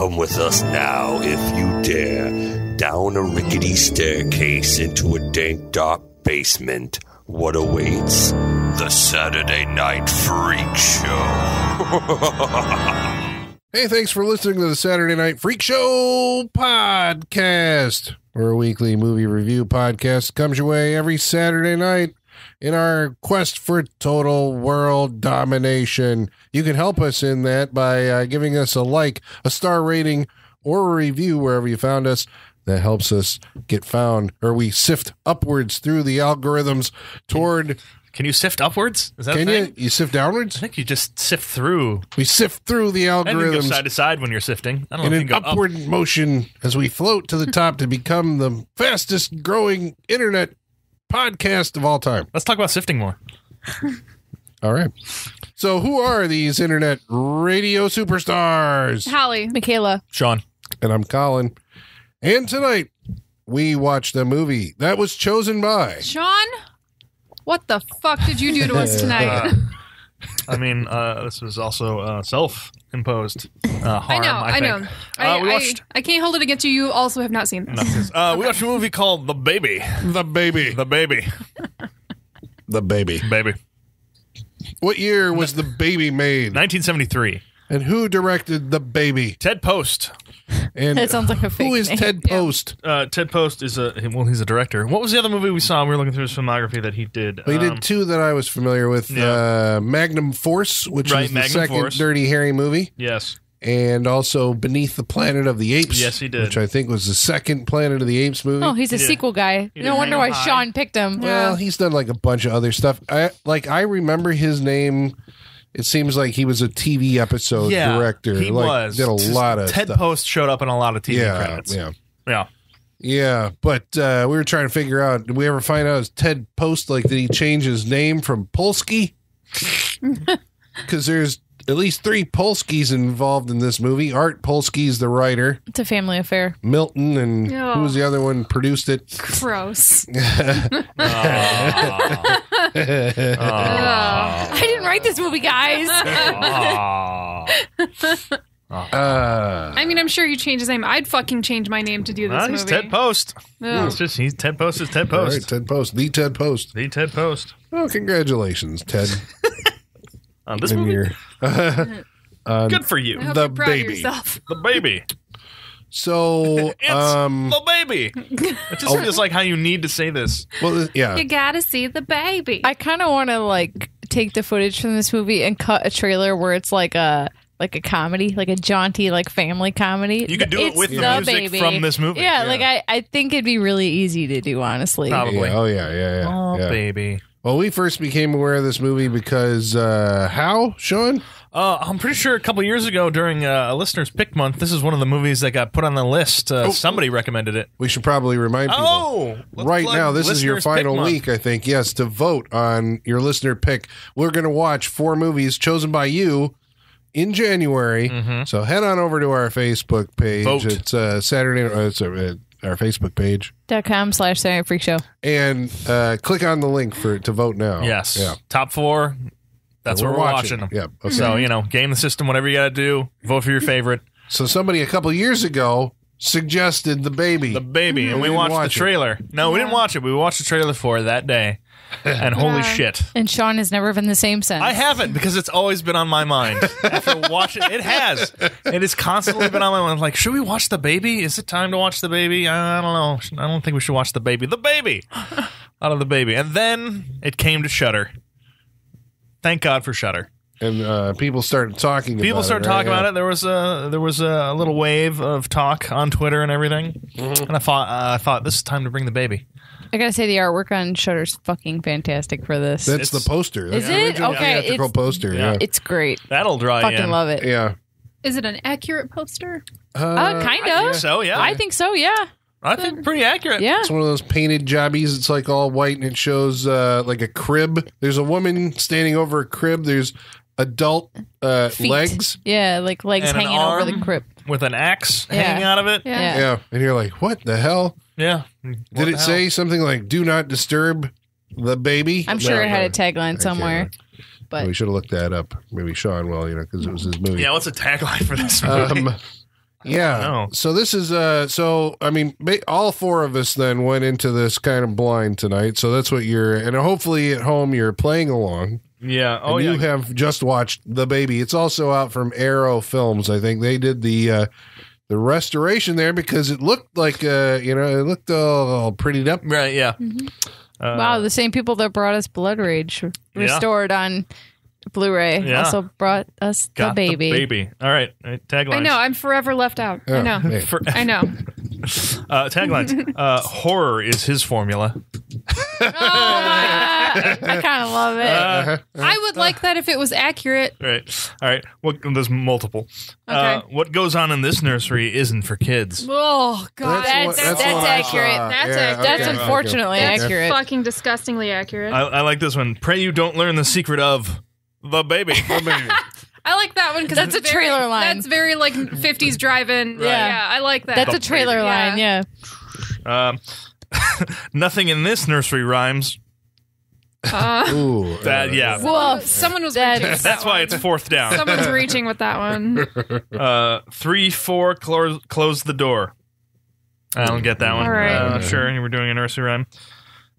Come with us now, if you dare, down a rickety staircase into a dank, dark basement. What awaits? The Saturday Night Freak Show. Hey, thanks for listening to the Saturday Night Freak Show podcast. A weekly movie review podcast. Comes your way every Saturday night in our quest for total world domination. You can help us in that by uh, giving us a like, a star rating, or a review wherever you found us. That helps us get found, or we sift upwards through the algorithms toward. Can you sift upwards? Is that Can a you? You sift downwards? I think you just sift through. We sift through the And you go algorithms. side to side when you're sifting. I don't in know an go up. upward motion as we float to the top to become the fastest growing internet podcast of all time. Let's talk about sifting more. All right. So, who are these internet radio superstars? Hallie. Michaela. Sean. And I'm Colin. And tonight, we watched a movie that was chosen by. Sean, what the fuck did you do to us tonight? Uh, I mean, uh, this was also uh, self-imposed uh, I know, I, I, think. know. I, Uh, we I- watched. I, can't hold it against you. You also have not seen this. Uh, we watched a movie called The Baby. The baby. The Baby. The baby. Baby. What year was the baby made? 1973. And who directed the baby? Ted Post. And That sounds like a fake who is name. Ted Post? Uh, Ted Post is a well, he's a director. What was the other movie we saw? We were looking through his filmography that he did. He Um, did two that I was familiar with. yeah. Uh, Magnum Force, which Right, is the Magnum second Force. Dirty Harry movie, Yes. and also Beneath the Planet of the Apes. Yes, he did. Which I think was the second Planet of the Apes movie. Oh, he's a He sequel guy. he No did wonder Hang why High. Sean picked him. well, he's done like a bunch of other stuff. I like. I remember his name. It seems like he was a TV episode yeah, director. He like, was. Did a Just lot of Ted stuff. Post showed up in a lot of TV yeah, credits. yeah. Yeah. Yeah, but uh, we were trying to figure out. Did we ever find out is Ted Post like did he change his name from Polsky? Because there's at least three Polskys involved in this movie. Art Polsky's the writer. It's a family affair. Milton and Yeah. who was the other one produced it? Gross. Aw. I didn't write this movie, guys. Aw. Uh, I mean, I'm sure you changed his name. I'd fucking change my name to do this movie. he's Ted Post. Ugh. It's just he's Ted Post is Ted all Post. right, Ted Post, the Ted Post. The Ted Post. Oh, congratulations, Ted. Uh, this in movie, your uh, good for you. I hope The you're proud baby. of yourself. The baby. So It's um, the baby. It just feels like how you need to say this. well, yeah. You gotta see the baby. I kind of want to like take the footage from this movie and cut a trailer where it's like a like a comedy, like a jaunty like family comedy. You could do it with the music from this movie. Yeah, Yeah. like I, I think it'd be really easy to do, honestly. Probably. Yeah, oh yeah, yeah, yeah. Oh, yeah. baby. Well, we first became aware of this movie because uh how, Sean? Uh, I'm pretty sure a couple years ago during uh, a listener's pick month, this is one of the movies that got put on the list. Uh, Oh. somebody recommended it. We should probably remind people. Oh, let's right plug now, this is your listeners' pick final month. week, I think. Yes, to vote on your listener pick. We're going to watch four movies chosen by you in January. So head on over to our Facebook page. Mm-hmm. Vote. It's uh, Saturday. Uh, it's uh, our Facebook page, Dot com slash Saturday Freak Show. and uh, click on the link for to vote now. Yes. Yeah. Top four. That's We're where we're watching, them. Yeah. Okay. So, you know, game the system, whatever you got to do. Vote for your favorite. So somebody a couple years ago suggested the baby. The baby. And we didn't watched watch the it. trailer. No, we didn't watch it. We watched the trailer for it that day. And holy Yeah. shit. And Sean has never been the same since. I haven't because it's always been on my mind. After watching it has. It has constantly been on my mind. Like, should we watch the baby? Is it time to watch the baby? I don't know. I don't think we should watch the baby. The baby. Out of the baby. And then it came to Shutter. Thank God for Shutter. and uh, people started talking. People about started it, right? talking Yeah. about it. There was a there was a little wave of talk on Twitter and everything. Mm-hmm. And I thought uh, I thought this is time to bring the baby. I gotta say the artwork on Shutter's fucking fantastic for this. That's It's- the poster. That's Is the it? original Okay, theatrical it's- poster. Yeah. Yeah. it's great. That'll draw Fucking you in. love it. Yeah. Is it an accurate poster? Uh, kind I think of. so, yeah. I think so. Yeah. I think pretty accurate. Yeah. It's one of those painted jobbies. It's like all white and it shows uh, like a crib. There's a woman standing over a crib. There's adult uh, Feet. legs. Yeah, like legs And an hanging over the arm. crib. With an axe Yeah. hanging out of it. Yeah. Yeah. Yeah. And you're like, what the hell? Yeah. Did What it the say something like "Do not disturb the baby"? I'm sure No, it had no. a tagline Okay, somewhere. right. But we should have looked that up. Maybe Sean will, you know, because it was his movie. Yeah, what's a tagline for this movie? Um, Yeah. So this is uh so I mean all four of us then went into this kind of blind tonight. So that's what you're and hopefully at home you're playing along. Yeah. Oh and yeah. you have just watched The Baby. It's also out from Arrow Films. I think they did the uh the restoration there because it looked like uh you know it looked all, all prettied up. right. Yeah. Uh, wow, the same people that brought us Blood Rage restored on Blu-ray Yeah. also brought us the baby. The baby. All right. All right, Tagline. I know. I'm forever left out. I Oh, know. For, I know. uh, taglines. Uh, horror is his formula. Ah, I kind of love it. Uh, I would like that if it was accurate. right. All right. What, there's multiple. Uh, Okay. what goes on in this nursery isn't for kids. Oh God, That's- what- that's what I accurate. That's Yeah, accurate. That's okay, okay. unfortunately That's accurate. fucking disgustingly accurate. I, I like this one. Pray you don't learn the secret of the baby. I like that one because That's a trailer line. That's very like 50s drive-in. Yeah. yeah, I like that. That's The a trailer baby. line, yeah. um, nothing in this nursery rhymes. Uh, Ooh. That yeah. Woof. someone was That's- reaching with That's that why it's fourth down. Someone's reaching with that one. Uh, three, four, close, close the door. I don't get that one. All right. Uh, sure, you were doing a nursery rhyme.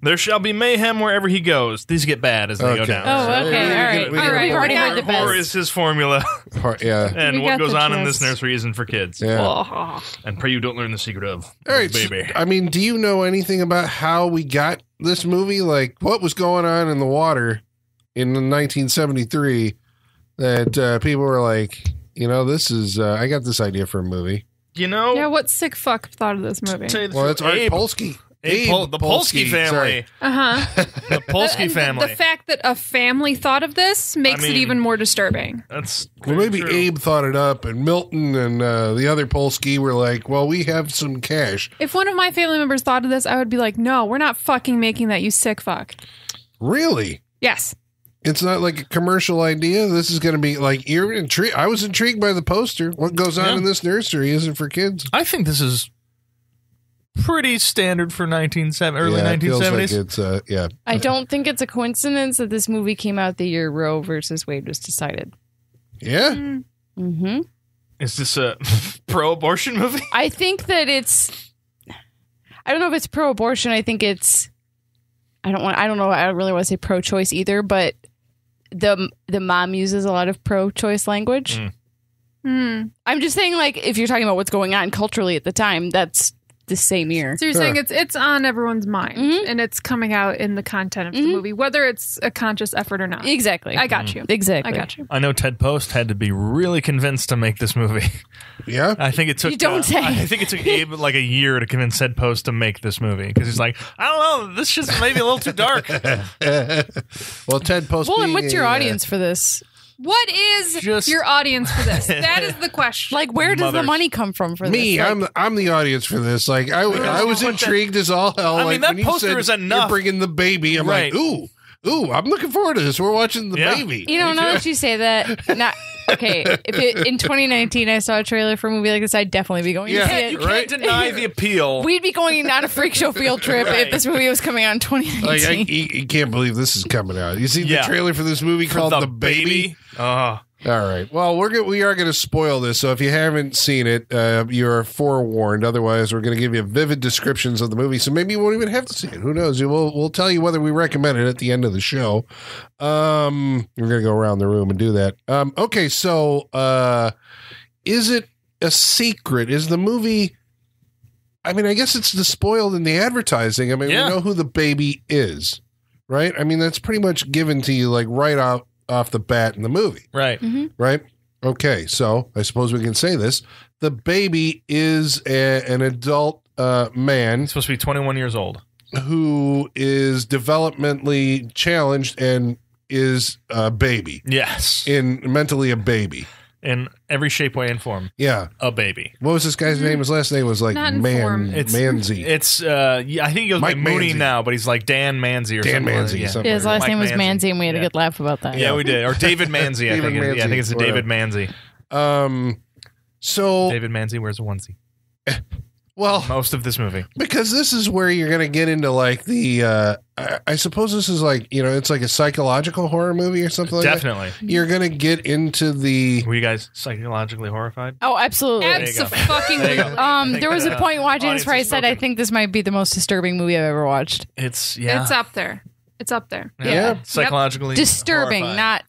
There shall be mayhem wherever he goes. These get bad as they go Okay. down. Oh, okay, We all can- right. we right. We've already we heard the it. Horror best. is his formula, Part- yeah. and We what got goes the on in this gist. nursery isn't for kids. Yeah. Oh. And pray you don't learn the secret of All right, so, baby. I mean, do you know anything about how we got this movie? Like, what was going on in the water in 1973 that uh, people were like, you know, this is, uh, I got this idea for a movie. you know, Yeah, what sick fuck thought of this movie? tell the Well, truth, it's Art Abe- Polsky. Abe Pol- the Polsky, family. Uh huh. The Polsky family. The fact that a family thought of this makes I it even more disturbing. That's Well, maybe true. Abe thought it up, and Milton and uh, the other Polsky were like, well, we have some cash. If one of my family members thought of this, I would be like, no, we're not fucking making that, you sick fuck. Really? Yes. It's not like a commercial idea. This is going to be like you're intrigued. I was intrigued by the poster. What goes on Yeah. in this nursery isn't for kids. I think this is pretty standard for 1970, early yeah, it feels 1970s. like it's uh, yeah. I don't think it's a coincidence that this movie came out the year Roe versus Wade was decided. Yeah. Mm-hmm. Is this a pro-abortion movie? I think that it's. I don't know if it's pro-abortion. I think it's. I don't want. I don't know. I don't really want to say pro-choice either, but the the mom uses a lot of pro-choice language. Mm. Hmm. I'm just saying, like, if you're talking about what's going on culturally at the time, that's the same year. So you're saying it's it's on everyone's mind Mhm. and it's coming out in the content of the Mhm. movie, whether it's a conscious effort or not. Exactly. I got you. exactly. I got you. I know Ted Post had to be really convinced to make this movie. Yeah. I think it took. You don't uh, say. I think it took Abe like a year to convince Ted Post to make this movie because he's like, I don't know, this just maybe a little too dark. well, Ted Post. Well, and being what's your a, uh, audience for this? What is Just- your audience for this? That is the question. Like, where does the Mothers. money come from for me, this? Like, I'm I'm the audience for this. Like I, I was But that- intrigued as all hell. I mean, like, that when you poster said is enough. You're bringing the baby. I'm Right. like, ooh, ooh. I'm looking forward to this. We're watching the Yeah. baby. You know, now that you say that, not okay. If it, in 2019 I saw a trailer for a movie like this, I'd definitely be going Yeah. to see You it. can't deny the appeal. We'd be going on a freak show field trip Right. if this movie was coming out in 2019. Like I, you, you can't believe this is coming out. You see Yeah. the trailer for this movie For called The, Baby. Oh, All right. Well, we're go- we are going to spoil this. So if you haven't seen it, uh, you are forewarned. Otherwise, we're going to give you vivid descriptions of the movie. So maybe you won't even have to see it. Who knows? We'll we'll tell you whether we recommend it at the end of the show. Um, we're going to go around the room and do that. Um, okay. So, uh, is it a secret? Is the movie? I mean, I guess it's the spoiled in the advertising. I mean, Yeah. we know who the baby is, right? I mean, that's pretty much given to you like right out off the bat in the movie right. right? Okay, so I suppose we can say this: the baby is a, an adult uh, man He's supposed to be 21 years old. who is developmentally challenged and is a baby Yes. in mentally a baby. In every shape, way, and form. Yeah. A baby. What was this guy's name? His last name was like Not Man informed. It's- Manzy. It's, uh, yeah, I think he goes Mike by Mooney Manzy. now, but he's like Dan Manzy or Dan something. like that. Manzy, Yeah. something yeah, his last Mike name was Manzy. Manzy, and we had Yeah. a good laugh about that. Yeah, we did. Or David Manzy, I David think. it- yeah, I think it's a Manzy, David Manzy. Um. So David Manzy wears a onesie. well, Well, most of this movie. because this is where you're going to get into like the. Uh, I, I suppose this is like you know it's like a psychological horror movie or something like Definitely. that. You're going to get into the. Were you guys psychologically horrified? Oh, absolutely. you go. Absolutely. There you go. Um, there was that, a uh, point watching this where I said I think this might be the most disturbing movie I've ever watched. It's yeah. It's up there. It's up there. Yeah. Psychologically Disturbing, horrifying. not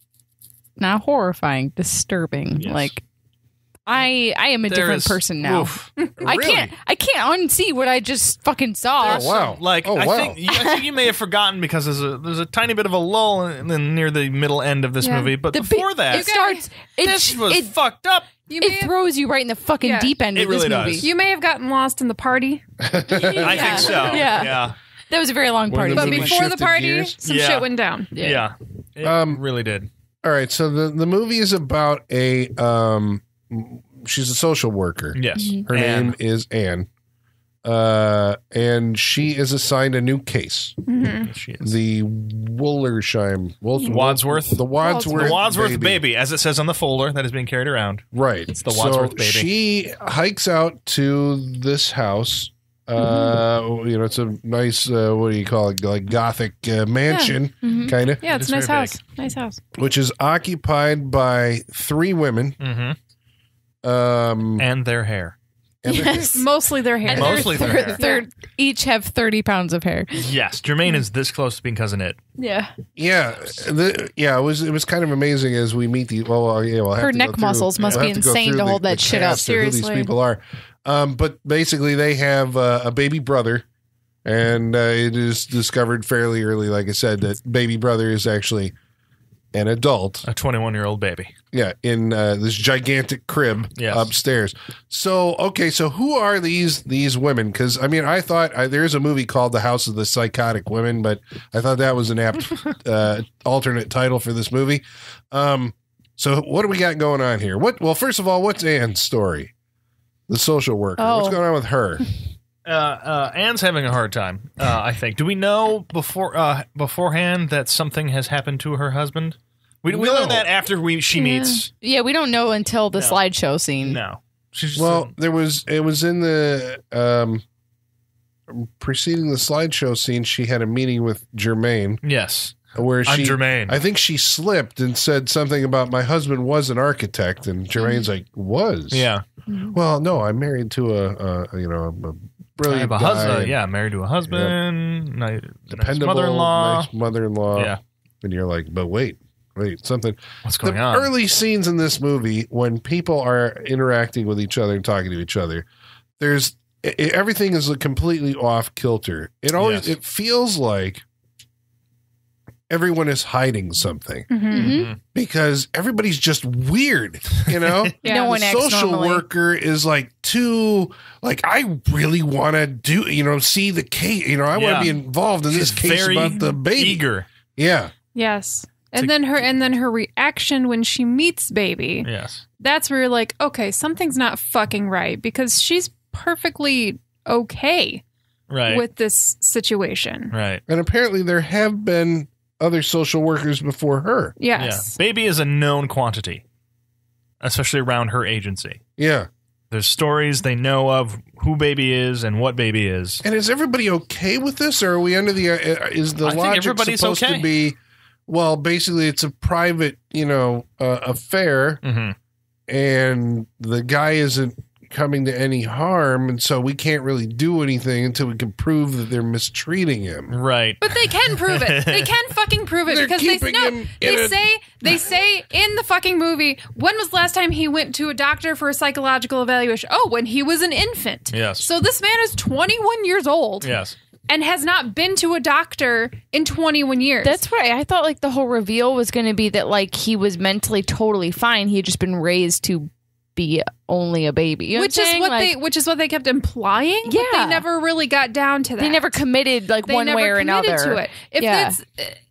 not horrifying. Disturbing. Yes. Like I I am a There different is- person now. oof. I Really? can't I can't unsee what I just fucking saw. Oh, wow. Like Oh, I wow. think I think you may have forgotten because there's a there's a tiny bit of a lull in, in near the middle end of this Yeah. movie, but The before bi- that, it starts it this was it, fucked up. You may, it have, throws you right in the fucking Yeah. deep end It of this really does. you may have gotten lost in the party, I think so. Yeah. yeah, That was a very long party. but before the party, gears? some Yeah. shit went down. yeah. It Um, really did. All right, so the the movie is about a. um She's a social worker. Yes, Her And- name is Ann. Uh, and she is assigned a new case. Mhm. Yes, she is. The Woolersheim, Wol- Wadsworth. the Wadsworth, the Wadsworth baby. as it says on the folder that is being carried around. Right. It's the Wadsworth so baby. She hikes out to this house. Uh, Mm-hmm. you know, it's a nice, uh, what do you call it? Like gothic uh, mansion, Mhm. kind of, Yeah, it's a nice very house. Nice house. which is occupied by three women. Mm-hmm. Um, And their hair. and Yes. Mostly their hair. And Mostly they're their hair. they're each have 30 pounds of hair. Yes, Germaine is this close to being Cousin Itt. Yeah. yeah, the, yeah, it was it was kind of amazing as we meet the. Well, uh, yeah, we'll have Her to go neck through- muscles must we'll be have insane through to the- hold that the shit up. Seriously, Who these people are. Um, but basically, they have uh, a baby brother, and uh, it is discovered fairly early, like I said, that baby brother is actually an adult. A 21 year old baby. Yeah, in uh, this gigantic crib Yes. upstairs. So, okay, so who are these these women? Because I mean, I thought I, there's a movie called The House of the Psychotic Women, but I thought that was an apt uh, alternate title for this movie. Um, so, what do we got going on here? What? Well, first of all, what's Ann's story? The social worker. Oh. What's going on with her? Uh, uh, Ann's having a hard time. Uh, I think. Do we know before uh, beforehand that something has happened to her husband? We, we No. learn that after we she Yeah. meets. Yeah, we don't know until the No. slideshow scene. No, she's just Well, there was it was in the um, preceding the slideshow scene. She had a meeting with Germaine yes. where I'm she Germaine. I think she slipped and said something about my husband was an architect, and Germaine's like, was. yeah, Well, no, I'm married to a, a you know, a brilliant have a guy, husband. Yeah, married to a husband. Nice, dependable mother-in-law. nice mother-in-law. Yeah, And you're like, but wait, wait, something. what's The going on? early scenes in this movie when people are interacting with each other and talking to each other, there's i i- everything is completely off kilter. It always Yes. it feels like everyone is hiding something. Mhm. Mhm. because everybody's just weird, you know? Yeah. no the one social normally. worker is like too like I really want to do you know see the case you know I want to be involved in She's this case about the baby eager. yeah Yes. It's And a- then her and then her reaction when she meets baby. Yes. That's where you're like, okay, something's not fucking right because she's perfectly okay Right. with this situation. right. and apparently there have been other social workers before her Yes. Yeah. Baby is a known quantity, especially around her agency. yeah There's stories they know of who baby is and what baby is. and is everybody okay with this or are we under the uh, is the I think logic everybody's supposed okay. to be well basically it's a private you know uh, affair hmm and the guy isn't coming to any harm and so we can't really do anything until we can prove that they're mistreating him Right. But they can prove it. They can fucking prove it They're because they keeping no, they say they say in the fucking movie when was the last time he went to a doctor for a psychological evaluation? Oh, when he was an infant. Yes. So this man is 21 years old Yes. And has not been to a doctor in 21 years. That's what I, thought. Like the whole reveal was going to be that like he was mentally totally fine. He had just been raised to be only a baby, You know which I'm is what Like, they which is what they kept implying. but Yeah. they never really got down to that. They never committed like They one way or committed another to it. If Yeah. it's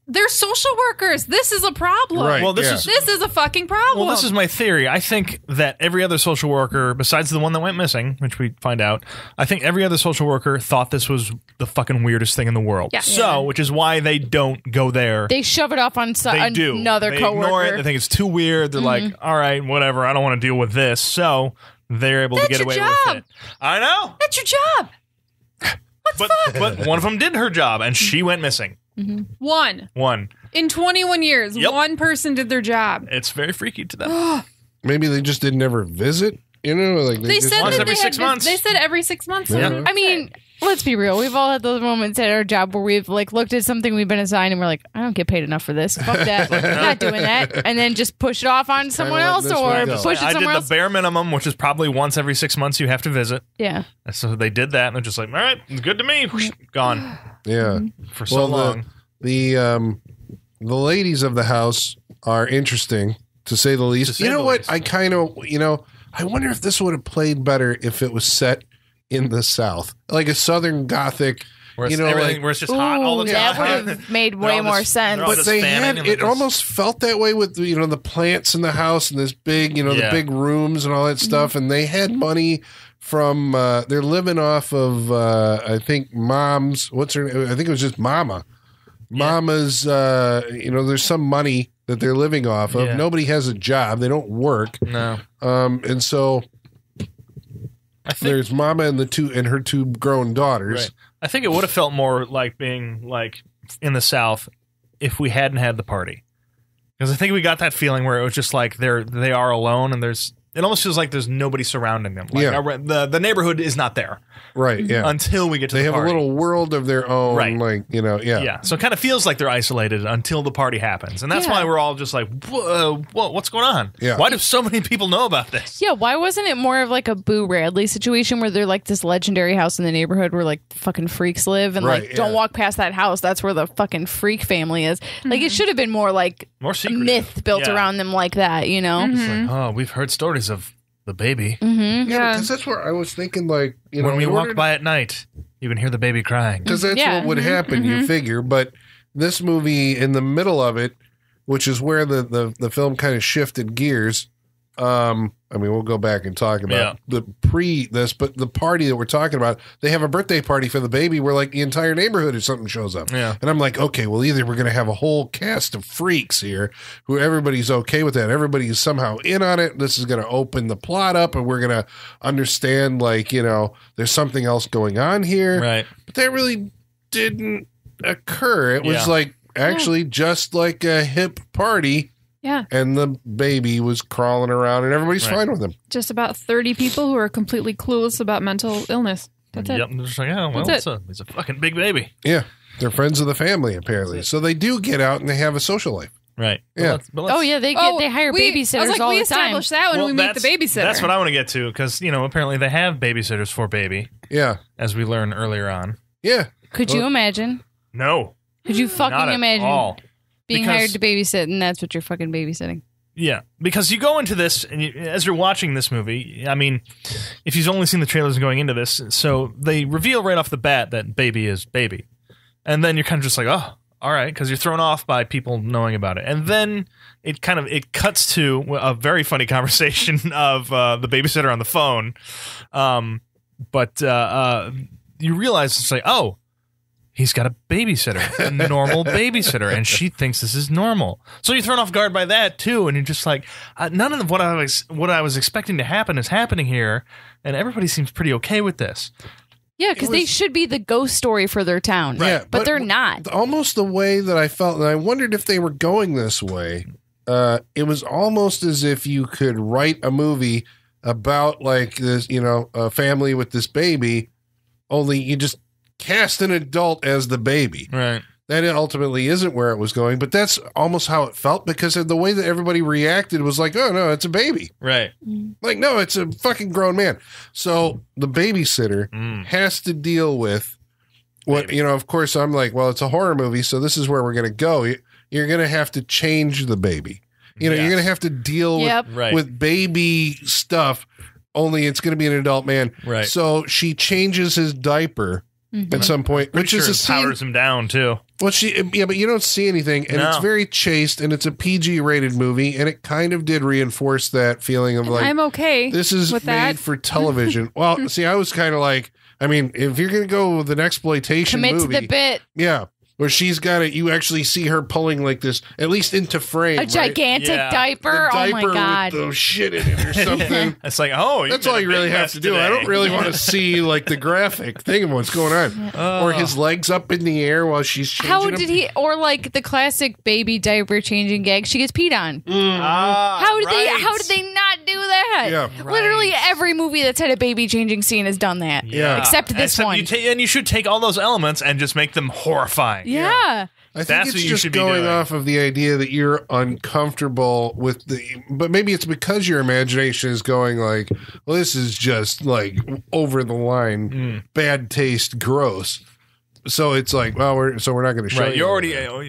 they're social workers. This is a problem. Right. Well, this yeah. is This is a fucking problem. Well, this is my theory. I think that every other social worker, besides the one that went missing, which we find out, I think every other social worker thought this was the fucking weirdest thing in the world. Yeah. So, which is why they don't go there. They shove it off on so- They do. another they coworker. ignore it. They think it's too weird. They're like, mm-hmm. all right, whatever. I don't want to deal with this. So they're able That's to get away job. with it. I know, That's your job. but but one of them did her job, and she went missing. Mm-hmm. One One, in 21 years, Yep. one person did their job. it's very freaky to them. Maybe they just didn't ever visit. You know, like They just, said Once that every they six had, months. They said every six months. Yeah. I mean, let's be real. We've all had those moments at our job where we've like looked at something we've been assigned and we're like, I don't get paid enough for this. Fuck that. I'm not doing that. And then just push it off on someone letting else this or one go. push it I did somewhere the else. bare minimum, which is probably once every six months you have to visit. yeah. And So they did that, and they're just like, "All right, it's good to me." Gone yeah. for so Well, the- long. The um, the ladies of the house are interesting to say the least. Say you know the what? least. I kind of you know I wonder if this would have played better if it was set in the South, like a Southern Gothic. Where it's you know, everything, like- where it's just hot all the time. that would have made way all more just- sense. But they had it just- almost felt that way with you know the plants in the house and this big you know Yeah. the big rooms and all that stuff and they had money from uh, they're living off of uh, I think mom's what's her I think it was just mama mama's uh, you know there's some money that they're living off of Yeah. nobody has a job they don't work No, um, and so I think there's mama and the two and her two grown daughters Right. I think it would have felt more like being like in the South if we hadn't had the party. Because I think we got that feeling where it was just like they're they are alone and there's it almost feels like there's nobody surrounding them. Like Yeah. our- the the neighborhood is not there right yeah until we get to the house. they the have a little world of their own Right. like you know yeah yeah. So it kind of feels like they're isolated until the party happens, and that's Yeah. why we're all just like, Whoa, what, what's going on? Yeah. Why do so many people know about this? Yeah, why wasn't it more of like a Boo Radley situation where they're like this legendary house in the neighborhood where like fucking freaks live and Right, like don't yeah. walk past that house. That's where the fucking freak family is. Like it mm-hmm. should have been more like More a secretive. myth built Yeah. around them like that, you know? It's like, mm-hmm. oh, we've heard stories of the baby. Mm-hmm. Yeah, Yeah. because that's where I was thinking, like, you know, when we in walk order- by at night, you can hear the baby crying. because that's Yeah. what would happen. You figure, but this movie in the middle of it, which is where the the, the film kind of shifted gears. Um, I mean, we'll go back and talk about the pre this, but the party that we're talking about, they have a birthday party for the baby where like the entire neighborhood or something shows up. Yeah. And I'm like, okay, well, either we're going to have a whole cast of freaks here who everybody's okay with that. Everybody's somehow in on it. This is going to open the plot up and we're going to understand, like, you know, there's something else going on here. Right. But that really didn't occur. It was Yeah. like actually just like a hip party Yeah. and the baby was crawling around and everybody's Right. fine with him. Just about 30 people who are completely clueless about mental illness. That's it. Yep. They're just like, oh, well, That's it's a, it's a fucking big baby. Yeah. They're friends of the family, apparently. So they do get out and they have a social life. Right. But Yeah. let's- but oh, let's- Oh yeah, they get oh, they hire we- babysitters I was like, all we the time. established that when Well, we meet the that's- babysitter. That's what I want to get to because, you know, apparently they have babysitters for baby, Yeah. as we learned earlier on. Yeah. Could you imagine? No. Could you Not fucking at imagine all. Being Because- hired to babysit and that's what you're fucking babysitting? Yeah, because you go into this, and you, as you're watching this movie, I mean, if you've only seen the trailers going into this, so they reveal right off the bat that baby is baby. And then you're kind of just like, oh, all right, because you're thrown off by people knowing about it. And then it kind of it cuts to a very funny conversation of uh, the babysitter on the phone. Um, but uh, uh, you realize it's like, oh, he's got a babysitter, a normal babysitter, and she thinks this is normal. So you're thrown off guard by that too, and you're just like, uh, none of what I was what I was expecting to happen is happening here, and everybody seems pretty okay with this. Yeah, because they should be the ghost story for their town. Yeah, but, they're not. Almost the way that I felt, and I wondered if they were going this way. Uh, it was almost as if you could write a movie about like this, you know, a family with this baby, only you just cast an adult as the baby. Right. That ultimately isn't where it was going, but that's almost how it felt because of the way that everybody reacted was like, oh no, it's a baby. Right. Like, no, it's a fucking grown man. So the babysitter Mm. has to deal with what, Baby. you know, of course, I'm like, well, it's a horror movie, so this is where we're going to go. You- You're going to have to change the baby. You know, you're going to have to deal Yep. with, Right. with baby stuff, only it's going to be an adult man. Right. So she changes his diaper Mm-hmm. at some point, which sure is a scene. powers him down too. Well, she yeah, but you don't see anything, and it's very chaste, and it's a PG rated movie, and it kind of did reinforce that feeling of like I'm okay. this is with made that. for television. well, see, I was kind of like, I mean, if you're gonna go with an exploitation Commit movie, to the bit. yeah, where she's got it. You actually see her pulling like this, at least into frame. A right? gigantic Yeah. The diaper. Oh my god. with the shit in it or something. It's like, oh, That's all you really have to do. I don't really want to see like the graphic thing of what's going on, or his legs up in the air while she's changing. How them. did he? Or like the classic baby diaper changing gag. She gets peed on. Ah, How did they? How did they not do that? Yeah. Literally every movie that's had a baby changing scene has done that. Yeah. Except this Except one. You ta- and you should take all those elements and just make them horrifying. Yeah. I think That's it's what you just should be going doing. off of the idea that you're uncomfortable with the, but maybe it's because your imagination is going like, well, this is just like over the line, Hmm. bad taste, gross. So it's like, well, we're so we're not going to show Right, you. you're already, uh,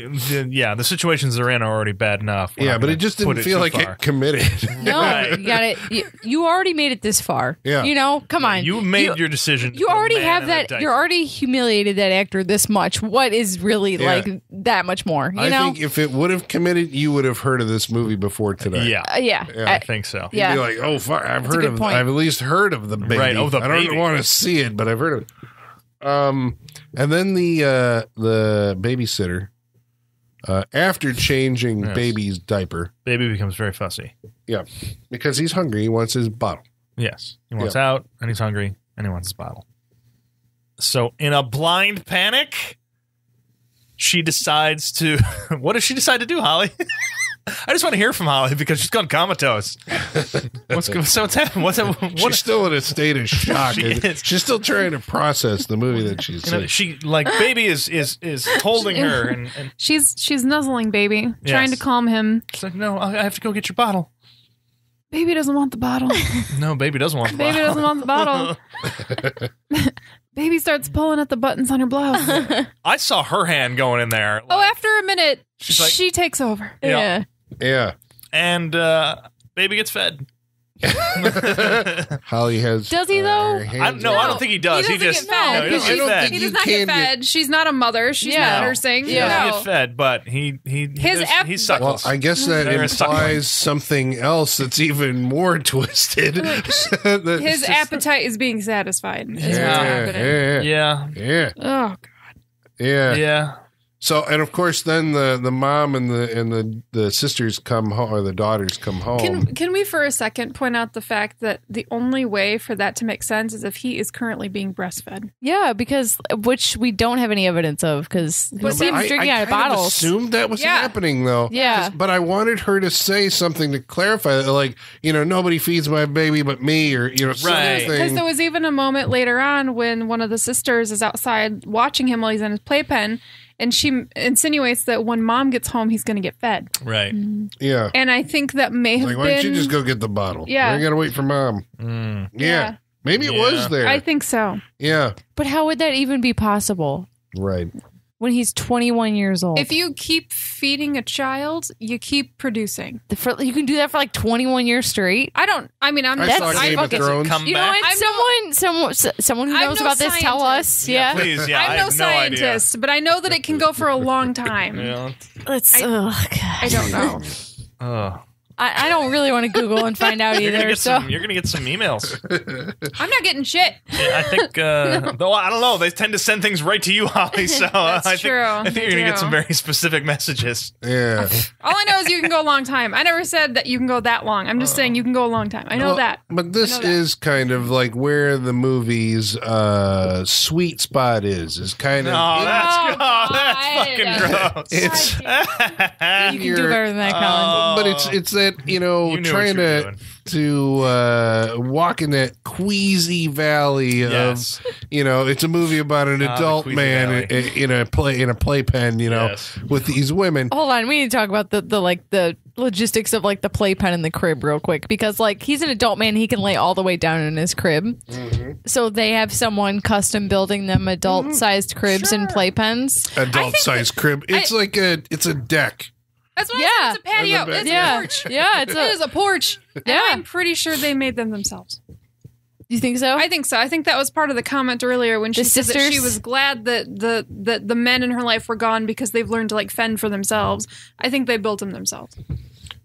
yeah. The situations they're in are already bad enough. We're yeah, but it just didn't feel too like far. it committed. No, Right. you got it. You, you already made it this far. Yeah. You know, come on. You made You- your decision. You already have that. You're already humiliated that actor this much. What is really Yeah. like that much more? You I know? think if it would have committed, you would have heard of this movie before today. Yeah, Uh, yeah. Yeah, I I- think so. Yeah, You'd yeah. be like, oh, fuck, I've a heard of, point. I've at least heard of the baby. Right, oh, the I don't baby. want to see it, but I've heard of it. Um, and then the uh, the babysitter, uh, after changing Yes. baby's diaper, Baby becomes very fussy. yeah, because he's hungry, he wants his bottle. Yes, he wants out, and he's hungry, and he wants his bottle. So, in a blind panic, she decides to. what does she decide to do, Holly? I just want to hear from Holly because she's gone comatose. What's so what's happening? What's that? She's still in a state of shock. She and is. She's still trying to process the movie that she's You know, seen. she like baby is is is holding her, and, and She's she's nuzzling baby, trying to Yes. calm him. she's like, "No, I I have to go get your bottle." Baby doesn't want the bottle. No, baby doesn't want the Baby bottle. doesn't want the bottle. Baby starts pulling at the buttons on her blouse. I saw her hand going in there. oh, like- after a minute, She's like- she takes over. Yeah. yeah. Yeah, and uh, baby gets fed. Holly has. Does he, though? her I, hands no. I don't think he does. He, He doesn't just get fed. no, he doesn't I get don't fed. think He You does not can get get- fed. She's not a mother. She's Yeah. not nursing. He Yeah. doesn't No. get fed, but he he, he His does- ap- he Well, suckles. I guess that There is suckling. implies something else that's even more twisted. That- His appetite is being satisfied. Is what's yeah, happening. yeah, yeah, yeah, Oh, God. yeah. yeah. So, and of course, then the the mom and the and the the sisters come home, or the daughters come home. Can can we for a second point out the fact that the only way for that to make sense is if he is currently being breastfed. Yeah, because which we don't have any evidence of because he But seems I, drinking I out of bottles. assumed that was Yeah. happening, though. Yeah. But I wanted her to say something to clarify that, like, you know, nobody feeds my baby but me, or you know, Right. Because there was even a moment later on when one of the sisters is outside watching him while he's in his playpen, and she insinuates that when mom gets home, he's going to get fed. Right. yeah. And I think that may have Like, why been. don't you just go get the bottle? Yeah. I gotta wait for mom. Mm. Yeah. Yeah. Maybe it Yeah. was there. I think so. yeah. but how would that even be possible Right. When he's 21 years old? If you keep feeding a child, you keep producing. The- for- you can do that for like 21 years straight. I don't. I mean, I'm. I That's- saw I Game of fucking- Thrones. Come You know back. what? I'm someone, someone, someone who I'm knows no about this, tell us. Yeah, Please, yeah. I'm I no have no idea. scientist, but I know that it can go for a long time. Yeah. let's. I- oh, I don't know. Oh. I, I don't really want to Google and find out You're gonna either. get So some. You're gonna get some emails. I'm not getting shit. Yeah, I think, uh, though I don't know, they tend to send things right to you, Holly. So uh, That's I think, true. I think They you're gonna get do. some very specific messages. Yeah. All I know is you can go a long time. I never said that you can go that long. I'm just saying you can go a long time. I know Well, that. But this I that. is kind of like where the movie's uh, sweet spot is. Is kind of Oh, that's, Oh, oh, that's God. fucking gross. it's you can do you're- better than that, Colin. but it's it's that you know You trying you to doing. to uh, walk in that queasy valley Yes. of you know it's a movie about an Ah, adult man in, in a play in a playpen you know Yes. with these women. Hold on, we need to talk about the, the like the logistics of like the playpen in the crib real quick because like he's an adult man, he can lay all the way down in his crib. Mm-hmm. So they have someone custom building them adult sized cribs and playpens. Adult sized crib. It's like a it's a deck. That's what Yeah. I said. It's a patio. As a It's Yeah, a porch. yeah, it's It is a. a porch. And Yeah. I'm pretty sure they made them themselves. Do you think so? I think so. I think that was part of the comment earlier when she The said that she was glad that the that the men in her life were gone because they've learned to like fend for themselves. I think they built them themselves.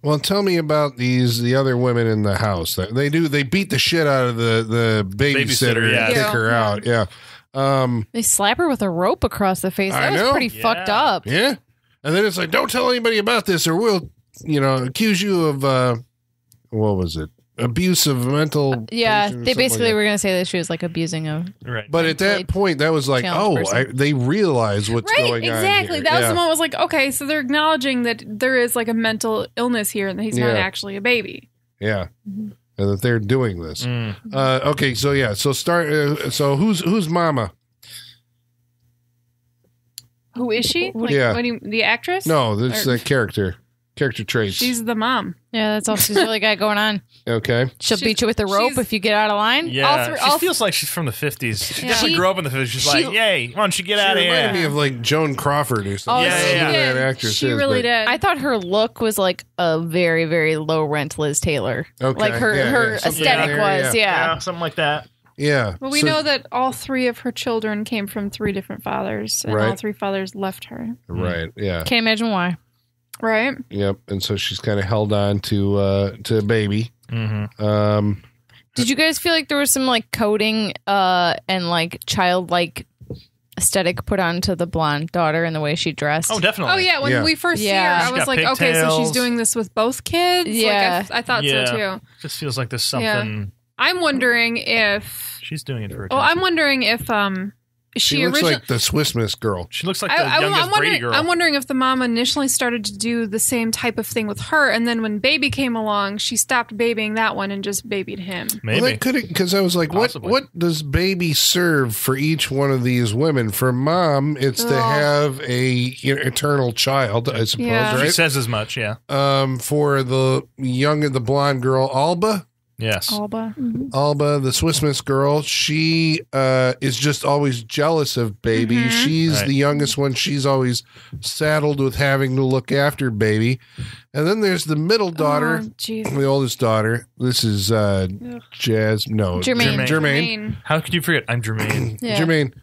Well, tell me about these the other women in the house. They do they beat the shit out of the the babysitter, Babysitter, yeah. and kick Yeah. her out. Yeah. Um, They slap her with a rope across the face. I That was know. pretty Yeah. fucked up. yeah, and then it's like, don't tell anybody about this, or we'll, you know, accuse you of uh, what was it? Abuse of mental. Yeah, they basically like were gonna say that she was like abusing a. Right. But at that point, that was like, oh, I, they realize what's right, going on. exactly. here. That was Yeah. the moment. Was like, okay, so they're acknowledging that there is like a mental illness here, and that he's Yeah. not actually a baby. Yeah, and that they're doing this. Mm. Uh, okay, so yeah, so start. Uh, so who's who's Mama? Who is she? Like, Yeah. what do you- the actress? No, this Or- uh, character character traits. she's the mom. Yeah, that's all she's really got going on. okay. She'll She's- beat you with a rope if you get out of line. Yeah, all three- she all- feels like she's from the fifties. She Yeah. definitely She- grew up in the fifties. She's she- like, "Yay, why don't you get out of reminded me of like Joan Crawford or something. Oh, I yeah, yeah. that actress she is, really did. I thought her look was like a very, very low rent Liz Taylor. Okay, Like her, yeah, her yeah, aesthetic there, was, yeah. yeah, something like that. Yeah. Well, we So- know that all three of her children came from three different fathers, and all three fathers left her. Right. Yeah. Can't imagine why. Right? Yep. And so she's kind of held on to uh to baby. Mm-hmm. Um. Did you guys feel like there was some like coding uh and like childlike aesthetic put onto the blonde daughter and the way she dressed? Oh, definitely. Oh yeah, when Yeah. we first Yeah. see her, I was got like, okay, so she's doing this with both kids. Yeah. like, I, I thought Yeah. so too. Just feels like there's Yeah. something. I'm wondering if. She's doing it for her. Oh, I'm wondering if um, She, she, looks originally. like the Swiss Miss girl. She looks like the I, I, youngest am Brady wondering. girl. I'm wondering if the mom initially started to do the same type of thing with her, and then when baby came along, she stopped babying that one and just babied him. Maybe. Well, that could because I was like, what Possibly. what does baby serve for each one of these women? For mom, it's to Oh. have a you know, eternal child, I suppose, Yeah. she says as much. Yeah. Um, for the young the blonde girl, Alba, Yes. Alba. Alba, the Swiss Miss girl, she uh, is just always jealous of baby. Mhm. She's Right. the youngest one. She's always saddled with having to look after baby. And then there's the middle daughter, Oh, the oldest daughter. This is uh, Ugh. Jazz. No, Germaine. Germaine. Germaine. How could you forget? I'm Germaine. Yeah. Germaine.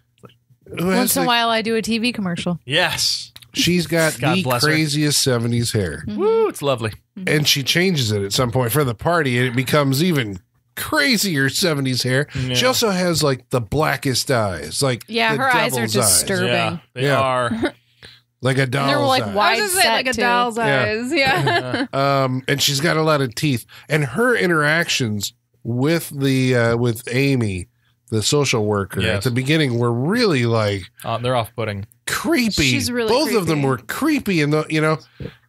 Once in a while, I do a TV commercial. yes. She's got God the bless her. craziest 70s hair. Woo! It's lovely. And she changes it at some point for the party, and it becomes even crazier 70s hair. Yeah. She also has like the blackest eyes. Like Yeah, the her eyes are devil's disturbing. Yeah, they Yeah. are. Like a doll's they're, like, eye. I wide was just like a too. doll's Yeah. eyes. Yeah. Um, and she's got a lot of teeth. And her interactions with the uh, with Amy, the social worker, at the beginning were really like Uh, they're off-putting. creepy. She's really Both of them were creepy, and the you know,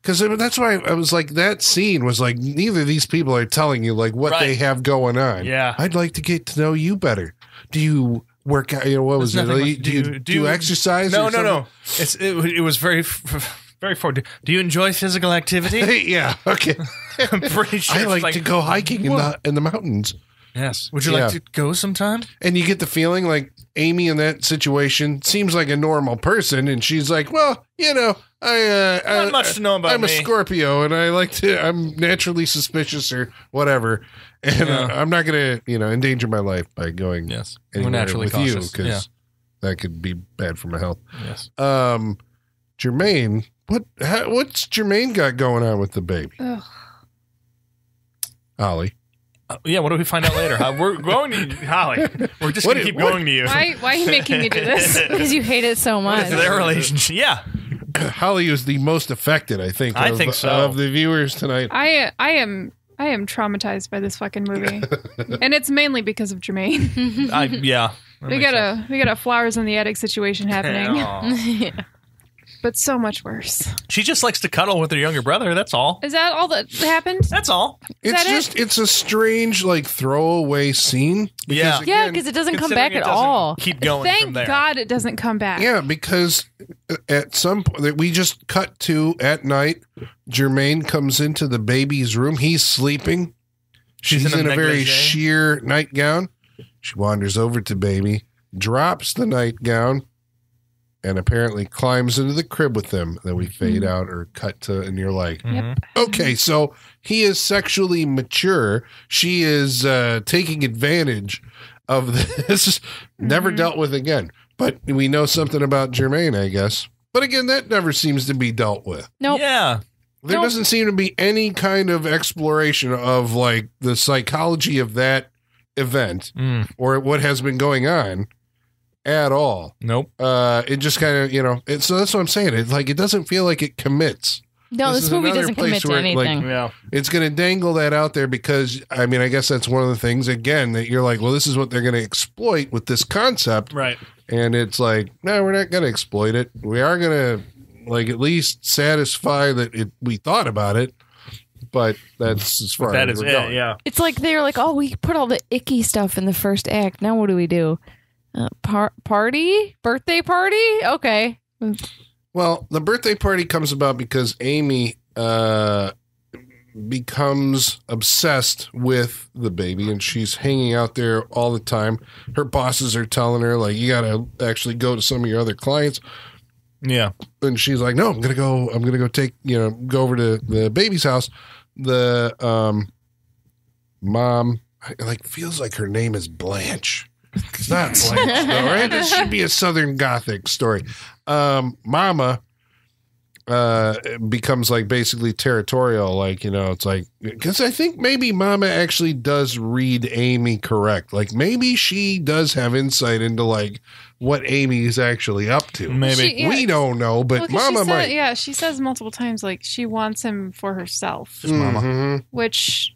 because that's why I was like that scene was like neither of these people are telling you like what Right. they have going on. Yeah. I'd like to get to know you better. Do you work out? You know what was There's it? Like, do, you, do- do, do- you exercise? No, or no, no. It's it, it was very very forward. Do you enjoy physical activity? yeah. Okay. I'm pretty sure. I it's like, to go hiking in the in the mountains. Yes. Would you Yeah. like to go sometime? And you get the feeling like Amy in that situation seems like a normal person, and she's like, "Well, you know, I, uh, Not I- much to know about I'm a me. Scorpio, and I like to. I'm naturally suspicious or whatever, and uh, Yeah. I'm not gonna, you know, endanger my life by going Yes. We're anywhere naturally with cautious. you yeah. because that could be bad for my health." Yes. Um, Germaine, what how, what's Germaine got going on with the baby? Ugh. Ollie, Uh, yeah. What do we find out later? Huh? We're going to Holly. We're just What going to is- keep what- going to you. Why? Why are you making me do this? because you hate it so much. Their relationship. Yeah. Holly was the most affected, I think. I of, think so. of the viewers tonight. I I am I am traumatized by this fucking movie, and it's mainly because of Germaine. I yeah. We makes got a we got a flowers in the attic situation happening, Aw. but so much worse. She just likes to cuddle with her younger brother. That's all. Is that all that happened? That's all. Is It's that it? just it's a strange like throwaway scene. Yeah. Because, yeah, again- because it doesn't come back it at all. Keep going from Thank there. God it doesn't come back. yeah, because uh, at some point we just cut to at night. Germaine comes into the baby's room. He's sleeping. She's, She's in in, a a, very sheer nightgown. She wanders over to baby, drops the nightgown, and apparently climbs into the crib with them. Then we fade out or cut to, and you're like, Mhm. Okay, so he is sexually mature. She is uh, taking advantage of this. Never Mhm. dealt with again. But we know something about Germaine, I guess. But again, that never seems to be dealt with. Nope. Yeah. There Nope. doesn't seem to be any kind of exploration of like the psychology of that event Mm. or what has been going on. At all. Nope. Uh, it just kind of, you know, it, so that's what I'm saying. It's like it doesn't feel like it commits. No, This this, movie doesn't place commit to where, like, anything. Yeah. It's going to dangle that out there because, I mean, I guess that's one of the things, again, that you're like, well, this is what they're going to exploit with this concept. Right. And it's like, no, we're not going to exploit it. We are going to, like, at least satisfy that it, we thought about it. But that's as far That as is we're it. going. Yeah. It's like they're like, oh, we put all the icky stuff in the first act. Now what do we do? Uh, par- party? Birthday party? Okay. Well, the birthday party comes about because Amy uh, becomes obsessed with the baby and she's hanging out there all the time. Her bosses are telling her, like, you got to actually go to some of your other clients. Yeah. And she's like, no, I'm going to go, I'm going to go take, you know, go over to the baby's house. The um, mom, like, feels like her name is Blanche. It's not Blanche, though, right? This should be a Southern Gothic story. Um, Mama uh becomes like basically territorial like you know it's like because i think maybe mama actually does read amy correct like maybe she does have insight into like what Amy is actually up to Maybe. She- yeah. we don't know but Well, 'cause she mama said- might Yeah, she says multiple times like she wants him for herself, mama. Mhm. which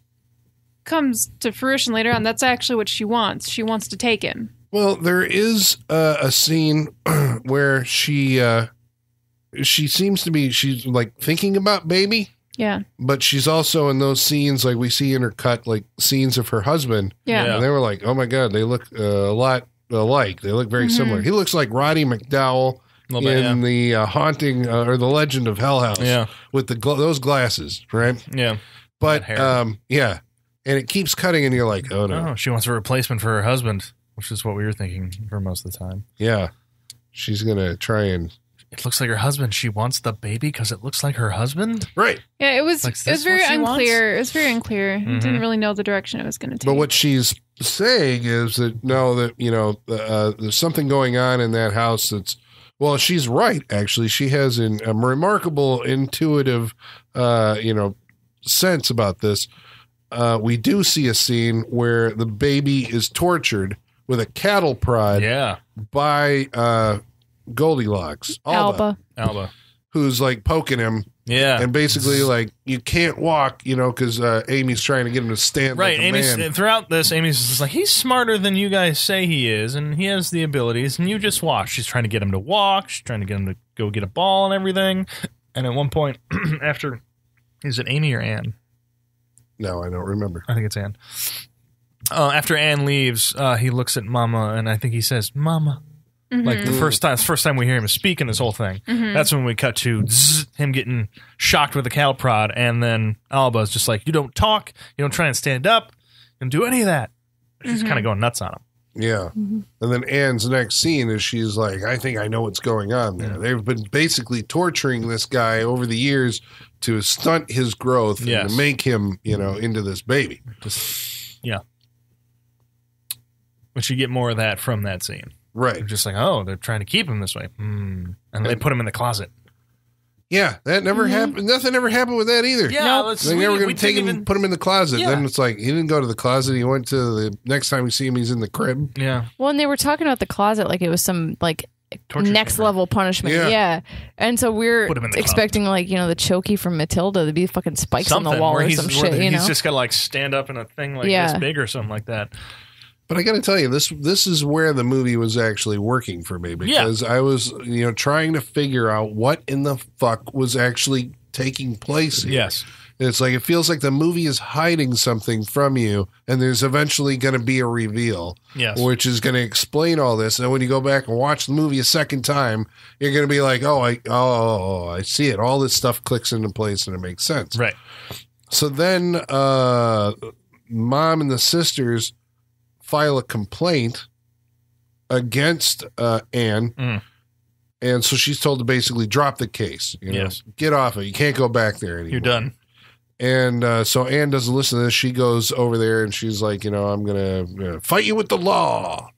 comes to fruition later on. That's actually what she wants. She wants to take him. Well, there is uh, a scene where she uh, she seems to be she's like thinking about baby, Yeah, but she's also in those scenes like we see in her cut like scenes of her husband, yeah, Yeah. and they were like, oh my god, they look uh, a lot alike. They look very Mhm. similar. He looks like Roddy McDowall A bit, in the uh, haunting uh, or the Legend of Hell House, yeah. with the gl- those glasses, right? Yeah. But um, yeah, and it keeps cutting, and you're like, oh no, Oh, she wants a replacement for her husband, which is what we were thinking for most of the time. yeah, she's gonna try and It looks like her husband. She wants the baby because it looks like her husband. right. yeah. It was Like, it is was very what she unclear. It was very unclear. Mhm. Didn't really know the direction it was going to take. But what she's saying is that no, that you know, uh, there's something going on in that house. That's well, she's right. Actually, she has an, a remarkable intuitive, uh, you know, sense about this. Uh, we do see a scene where the baby is tortured with a cattle prod Yeah. by uh, Goldilocks, Alba, Alba. Alba. who's like poking him Yeah. and basically like you can't walk, you know, because uh, Amy's trying to get him to stand Right, like a Amy's man. throughout this. Amy's just like he's smarter than you guys say he is, and he has the abilities, and you just watch. She's trying to get him to walk. She's trying to get him to go get a ball and everything. And at one point, after is it Amy or Ann? No, I don't remember. I think it's Ann. Uh, after Ann leaves, uh, he looks at Mama, and I think he says, "Mama." Mhm. Like the first time, the first time we hear him speak in this whole thing. Mhm. That's when we cut to zzz, him getting shocked with a cattle prod, and then Alba's just like, "You don't talk, you don't try and stand up, you don't do any of that." She's Mhm. kind of going nuts on him. Yeah. And then Ann's next scene is she's like, I think I know what's going on there. They've been basically torturing this guy over the years to stunt his growth and to make him, you know, into this baby. Just yeah. But you get more of that from that scene. Right. They're just like, oh, they're trying to keep him this way, hmm. and they put him in the closet. Yeah, that never happened. Nothing ever happened with that either. Yeah, let's- They we- never we going to take him didn't and put him in the closet. Yeah. Then it's like he didn't go to the closet. He went to the next time we see him, he's in the crib. Yeah, Well, and they were talking about the closet like it was some like Torture next chamber. level punishment. Yeah. Yeah. And so we're Put him expecting like, you know, the chokey from Matilda to be fucking spikes on the wall or some where shit, you know? he's just got to like stand up in a thing like Yeah. this big or something like that. But I got to tell you, this this is where the movie was actually working for me because I was, you know, trying to figure out what in the fuck was actually taking place here. Yes, And It's like it feels like the movie is hiding something from you, and there's eventually going to be a reveal, yes, which is going to explain all this. And when you go back and watch the movie a second time, you're going to be like, "Oh, I oh, I see it. All this stuff clicks into place, and it makes sense." right. So then, uh, mom and the sisters file a complaint against uh, Ann. Mm. And so she's told to basically drop the case. You know, Yes. get off it. You can't go back there anymore. You're done. And uh, so Ann doesn't listen to this. She goes over there and she's like, you know, I'm going to fight you with the law.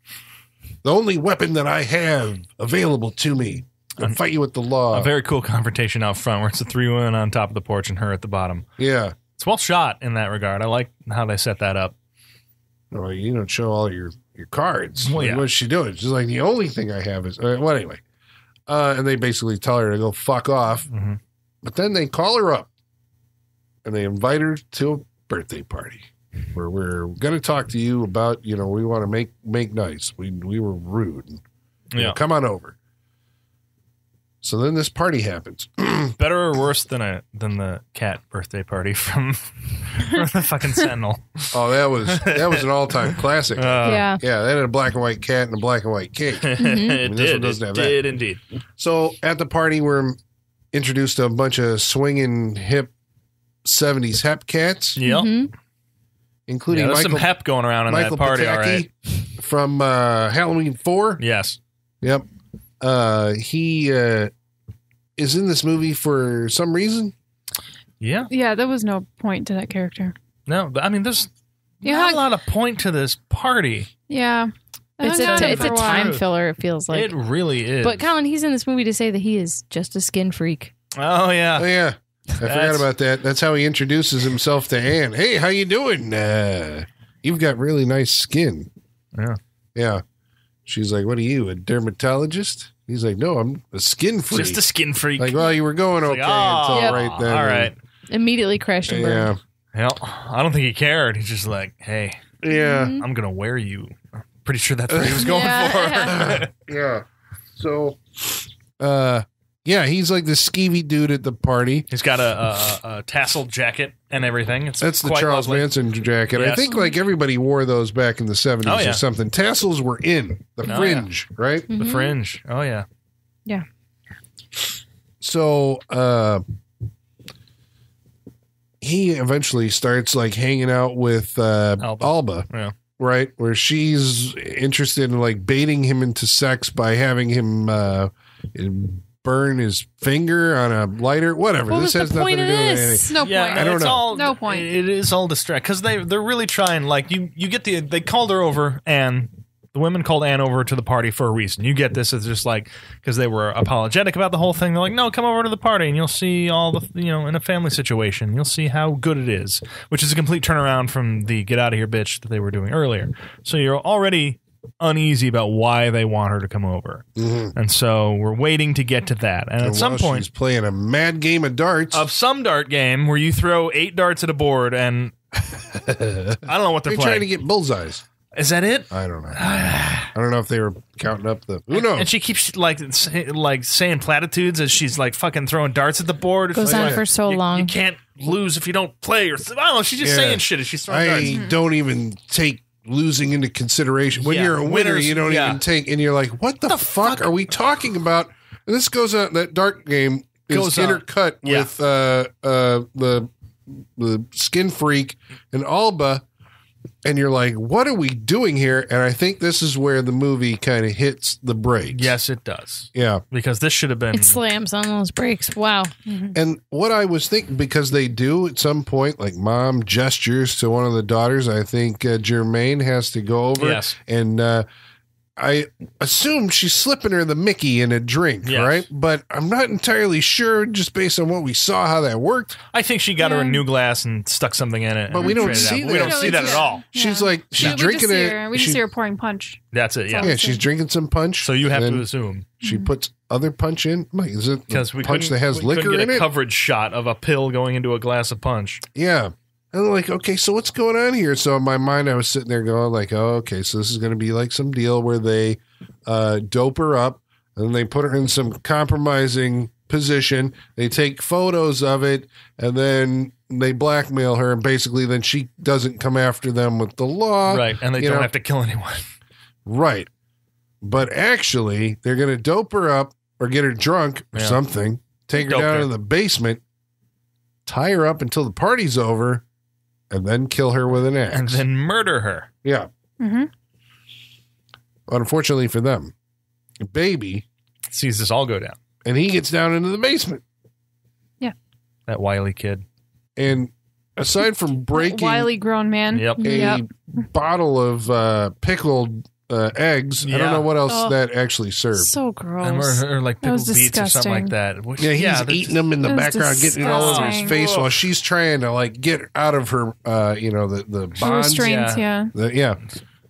The only weapon that I have available to me. Un- fight you with the law. A very cool confrontation out front where it's the three women on top of the porch and her at the bottom. yeah. It's well shot in that regard. I like how they set that up. Well, you don't show all your your cards. Well, yeah. What's she doing? She's like, the only thing I have is, uh, well, anyway. Uh, and they basically tell her to go fuck off. Mhm. But then they call her up and they invite her to a birthday party where we're going to talk to you about, you know, we want to make make nice. We we were rude. You know, Yeah. come on over. So then this party happens. Better or worse than a than the cat birthday party from, from the fucking Sentinel. Oh, that was that was an all time classic. Uh, yeah. yeah, that had a black and white cat and a black and white cake. it mean, this one did. doesn't It have that. did indeed. So at the party, we're introduced to a bunch of swinging hip '70s hep cats, Yep. Mhm. including Yeah, Michael some hep going around in Michael that party. Pataki right. from uh, Halloween Four. Yes. Yep, uh, he uh, is in this movie for some reason. Yeah. Yeah, there was no point to that character. No, but I mean, there's Yeah, not I- a lot of point to this party. Yeah. It's hung a, on t- him it's a time filler. It feels like. it really is. but Colin, he's in this movie to say that he is just a skin freak. oh yeah. Oh yeah, I forgot about that. That's how he introduces himself to Ann. Hey, how you doing? Uh, you've got really nice skin. Yeah. Yeah. She's like, "What are you, a dermatologist?" He's like, "No, I'm a skin freak." Just a skin freak. like, well, you were going okay like, oh, until right then. All right. Immediately crashed and Yeah. burned. Well, I don't think he cared. He's just like, hey, Yeah. Mhm. I'm gonna wear you. I'm pretty sure that's what he was going Yeah. for. Yeah. So, uh, yeah, he's like the skeevy dude at the party. He's got a, a, a tasseled jacket and everything. It's That's the Charles lovely. Manson jacket. I think like everybody wore those back in the 70s Oh, yeah. or something. Tassels were in the Oh, yeah. fringe, right? The Mhm. fringe. Oh yeah. yeah. So, uh, he eventually starts like hanging out with uh, Alba. Alba, Yeah. right? Where she's interested in like baiting him into sex by having him uh, burn his finger on a lighter, whatever. What this was has the nothing point to do with anything. this? No Yeah, point. no, I don't it's know. all No point. It is all distract because they they're really trying. Like you, you get the they called her over and the women called Ann over to the party for a reason. You get this as just like because they were apologetic about the whole thing. They're like, no, come over to the party and you'll see all the you know in a family situation. You'll see how good it is, which is a complete turnaround from the get out of here bitch that they were doing earlier. So you're already uneasy about why they want her to come over, Mhm. and so we're waiting to get to that. And, And at some point, she's playing a mad game of darts. of some dart game where you throw eight darts at a board and I don't know what they're They're trying to get bullseyes. Is that it? I don't know. I don't know if they were counting up the. Who knows? And she keeps like say, like saying platitudes as she's like fucking throwing darts at the board. It's Goes like, on for so you, long. You can't lose if you don't play. Or I don't know. She's just Yeah. saying shit as she's throwing darts. I don't even take losing into consideration. When Yeah, you're a winner, winners- you don't yeah. even take, and you're like, what the, fuck, are we talking about? And this goes on, that dark game is Goes intercut Yeah. with uh, uh, the, the skin freak and Alba. And you're like, what are we doing here? And I think this is where the movie kind of hits the brakes. Yes, it does Yeah. because this should have been. It slams on those brakes. Wow. And what I was thinking, because they do at some point, like mom gestures to one of the daughters, I think uh, Germaine has to go over. Yes. And uh, I assume she's slipping her the Mickey in a drink, Yes. right? But I'm not entirely sure, just based on what we saw, how that worked. I think she got her a new glass and stuck something in it. But we don't see that. We don't No, see it's that at just- all. She's like, she's we, we drinking just it. her, we just see her pouring punch. That's it. Yeah. yeah, she's drinking some punch. So you have to assume She mm-hmm. puts other punch in. Like, is it the because we punch that has we liquor get in a it? coverage shot of a pill going into a glass of punch. Yeah. And I'm like, okay, so what's going on here? So in my mind, I was sitting there going, like, oh, okay, so this is going to be like some deal where they uh, dope her up and then they put her in some compromising position. They take photos of it and then they blackmail her. And basically, then she doesn't come after them with the law. right, and they don't know- have to kill anyone. Right. But actually, they're going to dope her up or get her drunk or Yeah. something, take her down her. in the basement, tie her up until the party's over, and then kill her with an axe. and then murder her. yeah. Mm-hmm. Unfortunately for them, the baby, Sees this all go down. and he gets down into the basement. Yeah. That wily kid. And aside from breaking Wily grown man. Yep. a Yep. bottle of uh, pickled uh, eggs, I don't Yeah. know what else Oh. that actually served. So And gross. or, or like That was pickled beets or something like disgusting. that. Which, Yeah, he's they're eating just- them in the It was background, getting it all over his disgusting. face Ugh. while she's trying to like get out of her, uh, you know, the the The bonds. restraints, yeah. yeah. The- yeah.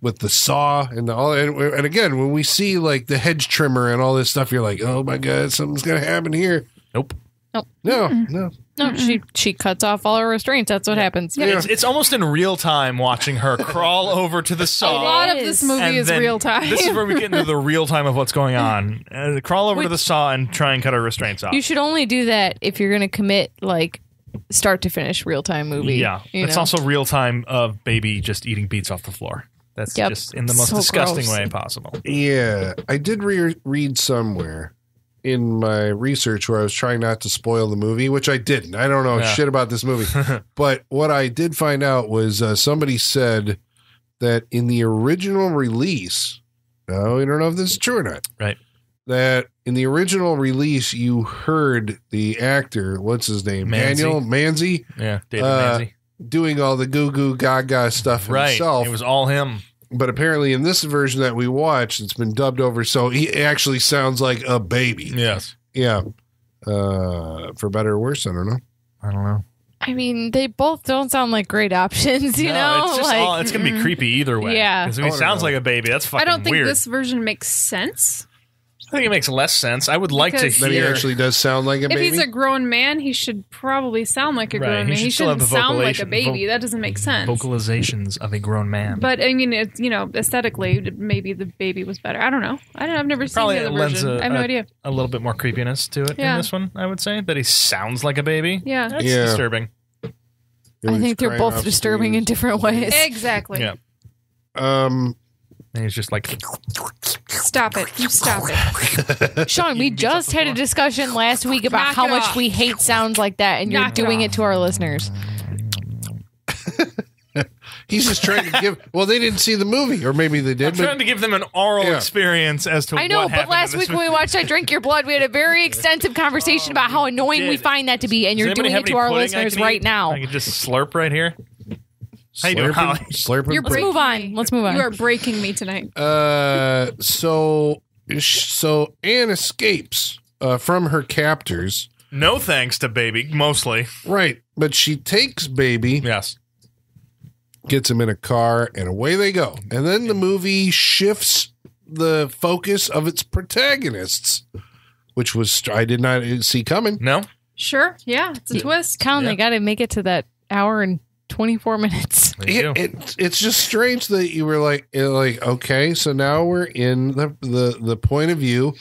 with the saw and the, all and, and again when we see like the hedge trimmer and all this stuff you're like oh my god something's gonna happen here Nope. Nope. no no No, she she cuts off all her restraints. That's what happens. Yeah. It's, it's almost in real time watching her crawl over to the saw. A lot of this movie and is then- real time. This is where we get into the real time of what's going on. Uh, crawl over to the saw and try and cut her restraints off. You should only do that if you're going to commit like start to finish real time movie. yeah, you it's know? also real time of baby just eating beats off the floor. That's Yep. just in the most So disgusting gross. way possible. yeah i did re- read somewhere in my research where i was trying not to spoil the movie which i didn't i don't know Yeah. shit about this movie but what i did find out was uh, somebody said that in the original release now we don't know if this is true or not Right. that in the original release you heard the actor what's his name Manzy. daniel manzy Yeah, David Uh, Manzy. doing all the goo goo gaga stuff Right, himself it was all him. But apparently in this version that we watched it's been dubbed over so he actually sounds like a baby Yes, yeah uh for better or worse i don't know I don't know. I mean, they both don't sound like great options. You No, know, it's just like all, it's gonna be creepy either way. Yeah. 'Cause if he I don't sounds know. like a baby. That's fucking I don't think weird. this version makes sense. I think it makes less sense. I would like to Because- that he hear. actually does sound like a baby. If baby he's a grown man, he should probably sound like a Right, grown he man. should He still have shouldn't the sound like a vocalization- baby. vo- that doesn't make sense. vocalizations of a grown man. But I mean, it's you know, aesthetically, maybe the baby was better. I don't know. I don't. I've never seen Probably the other lends version. a- I have no a- idea. a little bit more creepiness to it Yeah. in this one, I would say. That he sounds like a baby. Yeah. That's Yeah. disturbing. I think they're both disturbing in different ways. Exactly. Yeah. um And he's just like, Stop it. You stop it. Sean, we just had a discussion last week about Knock how it much off. we hate sounds like that, and you're Knock it doing it to our listeners. he's just trying to give well they didn't see the movie or maybe they I'm did trying but to give them an oral Yeah. experience as to I know, what but happened last in week when we watched I Drink Your Blood, we had a very extensive conversation about how oh, annoying we did. find that to be, and Does you're anybody doing have it to any our pudding I listeners can right eat? now. I can just slurp right here. How you doing, Holly? slurping You're Let's breaking move on. Let's move on. You are breaking me tonight. uh so so ann escapes uh from her captors No thanks to baby, mostly. right but she takes baby Yes. gets him in a car, and away they go. And then the movie shifts the focus of its protagonists, which was I did not see coming. No? Sure. Yeah. It's a twist. Colin, Yeah. they got to make it to that hour and 24 minutes. It, it, it's just strange that you were like, like, okay, so now we're in the, the the point of view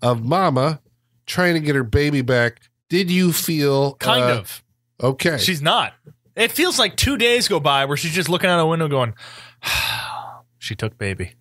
of Mama trying to get her baby back. Did you feel kind uh, of. okay? She's not. It feels like two days go by where she's just looking out a window going, she took baby.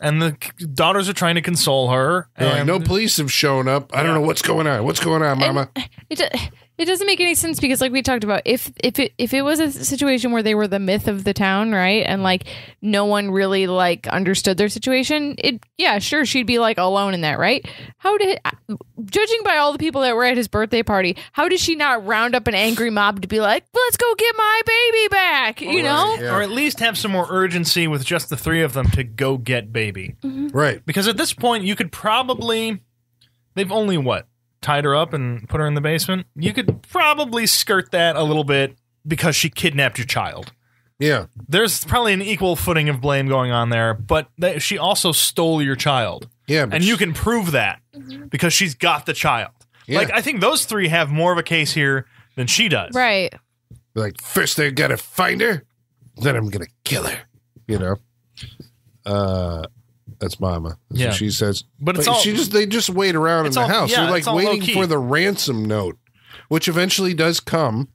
And the daughters are trying to console her. They're like, no police have shown up. I don't know what's going on. What's going on, Mama? It do- it doesn't make any sense because, like we talked about, if if it if it was a situation where they were the myth of the town, right, and like no one really like understood their situation, it yeah, sure, she'd be like alone in that, right? How did, uh, judging by all the people that were at his birthday party, how did she not round up an angry mob to be like, let's go get my baby back? You know, Yeah. Or at least have some more urgency with just the three of them to go get baby. Mm-hmm. right. Because at this point, you could probably. They've only what? Tied her up and put her in the basement? You could probably skirt that a little bit because she kidnapped your child. Yeah. There's probably an equal footing of blame going on there, but that she also stole your child. Yeah. And you can prove that because she's got the child. Yeah. Like, I think those three have more of a case here than she does. right? like first they gotta find her then i'm gonna kill her you know uh that's mama that's Yeah. what she says But it's all- she just they just wait around in the all- house yeah, they're like it's waiting for the ransom note which eventually does come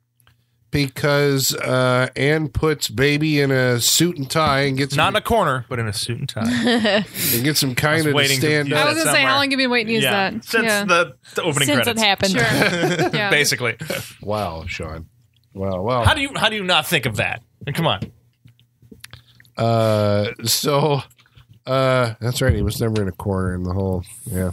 because uh ann puts baby in a suit and tie and gets Not in a corner, but in a suit and tie. and gets him kind of to waiting to stand use I was that gonna say, how long have you been waiting to use yeah. that? Since yeah. the, the opening Since credits. it happened, Sure. yeah. Basically. wow sean wow wow How do you how do you not think of that? And come on. Uh, so, uh, that's right. He was never in a corner in the whole. Yeah.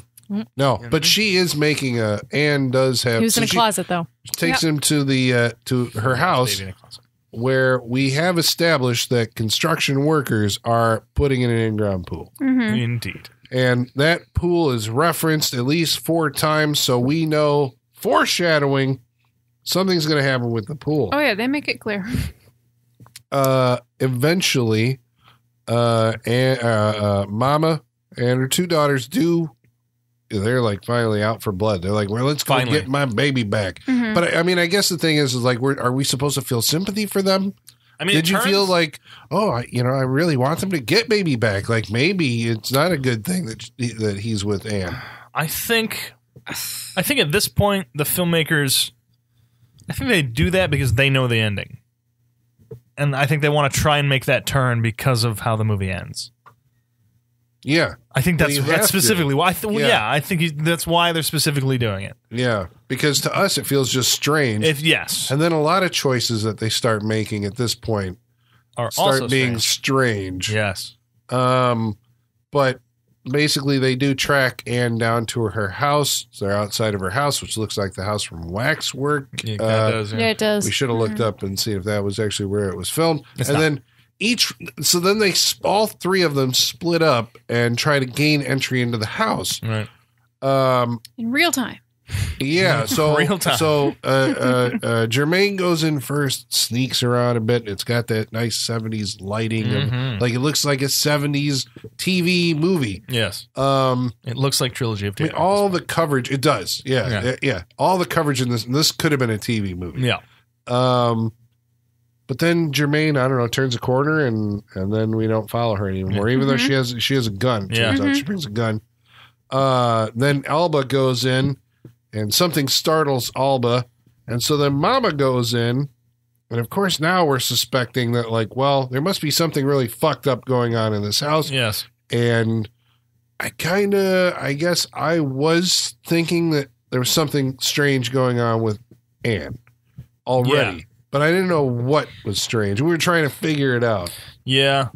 No, but she is making a. Ann does have. He was in so a she closet though. Takes him to the uh, to her house Baby in a closet. where we have established that construction workers are putting in an in-ground pool, Mhm. Indeed. and that pool is referenced at least four times, so we know foreshadowing something's going to happen with the pool. Oh yeah, they make it clear. uh, eventually, uh, and uh, uh, Mama and her two daughters do. They're like finally out for blood. They're like, well, let's go Finally. get my baby back. Mhm. But I, I mean, I guess the thing is, is like, we're, are we supposed to feel sympathy for them? I mean, Did it you feel like, oh, I, you know, I really want them to get baby back? Like maybe it's not a good thing that that he's with Ann. I think, I think at this point the filmmakers, I think they do that because they know the ending, and I think they want to try and make that turn because of how the movie ends. Yeah, I think that's that's to. specifically why. I th- Yeah. yeah. I think he- that's why they're specifically doing it. yeah. Because to us, it feels just strange. If yes, and then a lot of choices that they start making at this point are start also being strange. strange. yes, Um, but basically, they do track Ann down to her house. So they're outside of her house, which looks like the house from Waxwork. Yeah, it Uh, does, yeah. Yeah, it does. We should have looked up and see if that was actually where it was filmed. It's and not. then each, so then they all three of them split up and try to gain entry into the house. right. Um, in real time. Yeah, so Real time. so uh, uh, uh, Germaine goes in first, sneaks around a bit. It's got that nice '70s lighting, of- Mhm. like it looks like a '70s TV movie. Yes, Um, it looks like trilogy of I mean, all the coverage it does, yeah, Yeah. yeah, yeah. All the coverage in this. This could have been a TV movie. yeah, Um, but then Germaine, I don't know, turns a corner and and then we don't follow her anymore, even though she has she has a gun. Turns Yeah. out she brings a gun. Uh, then Alba goes in, and something startles Alba, and so then Mama goes in, and of course now we're suspecting that like, well, there must be something really fucked up going on in this house, yes. and I kind of, I guess I was thinking that there was something strange going on with Ann already, Yeah. but I didn't know what was strange. We were trying to figure it out. Yeah.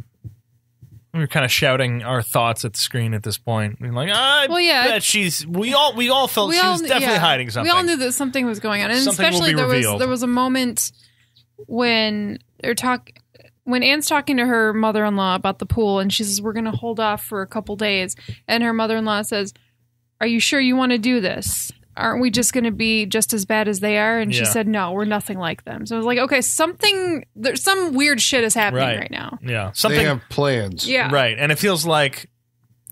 We were kind of shouting our thoughts at the screen at this point. We're like, ah, I Well, yeah, bet she's. We all we all felt she was definitely yeah, hiding something. We all knew that something was going on, and Something especially there was there was a moment when they're talk when Ann's talking to her mother in law about the pool, and she says we're going to hold off for a couple days, and her mother in law says, "Are you sure you want to do this?" Aren't we just going to be just as bad as they are? And she Yeah. said, "No, we're nothing like them." So I was like, "Okay, something there's some weird shit is happening Right. right, now." yeah, something they have plans. Yeah, right, and it feels like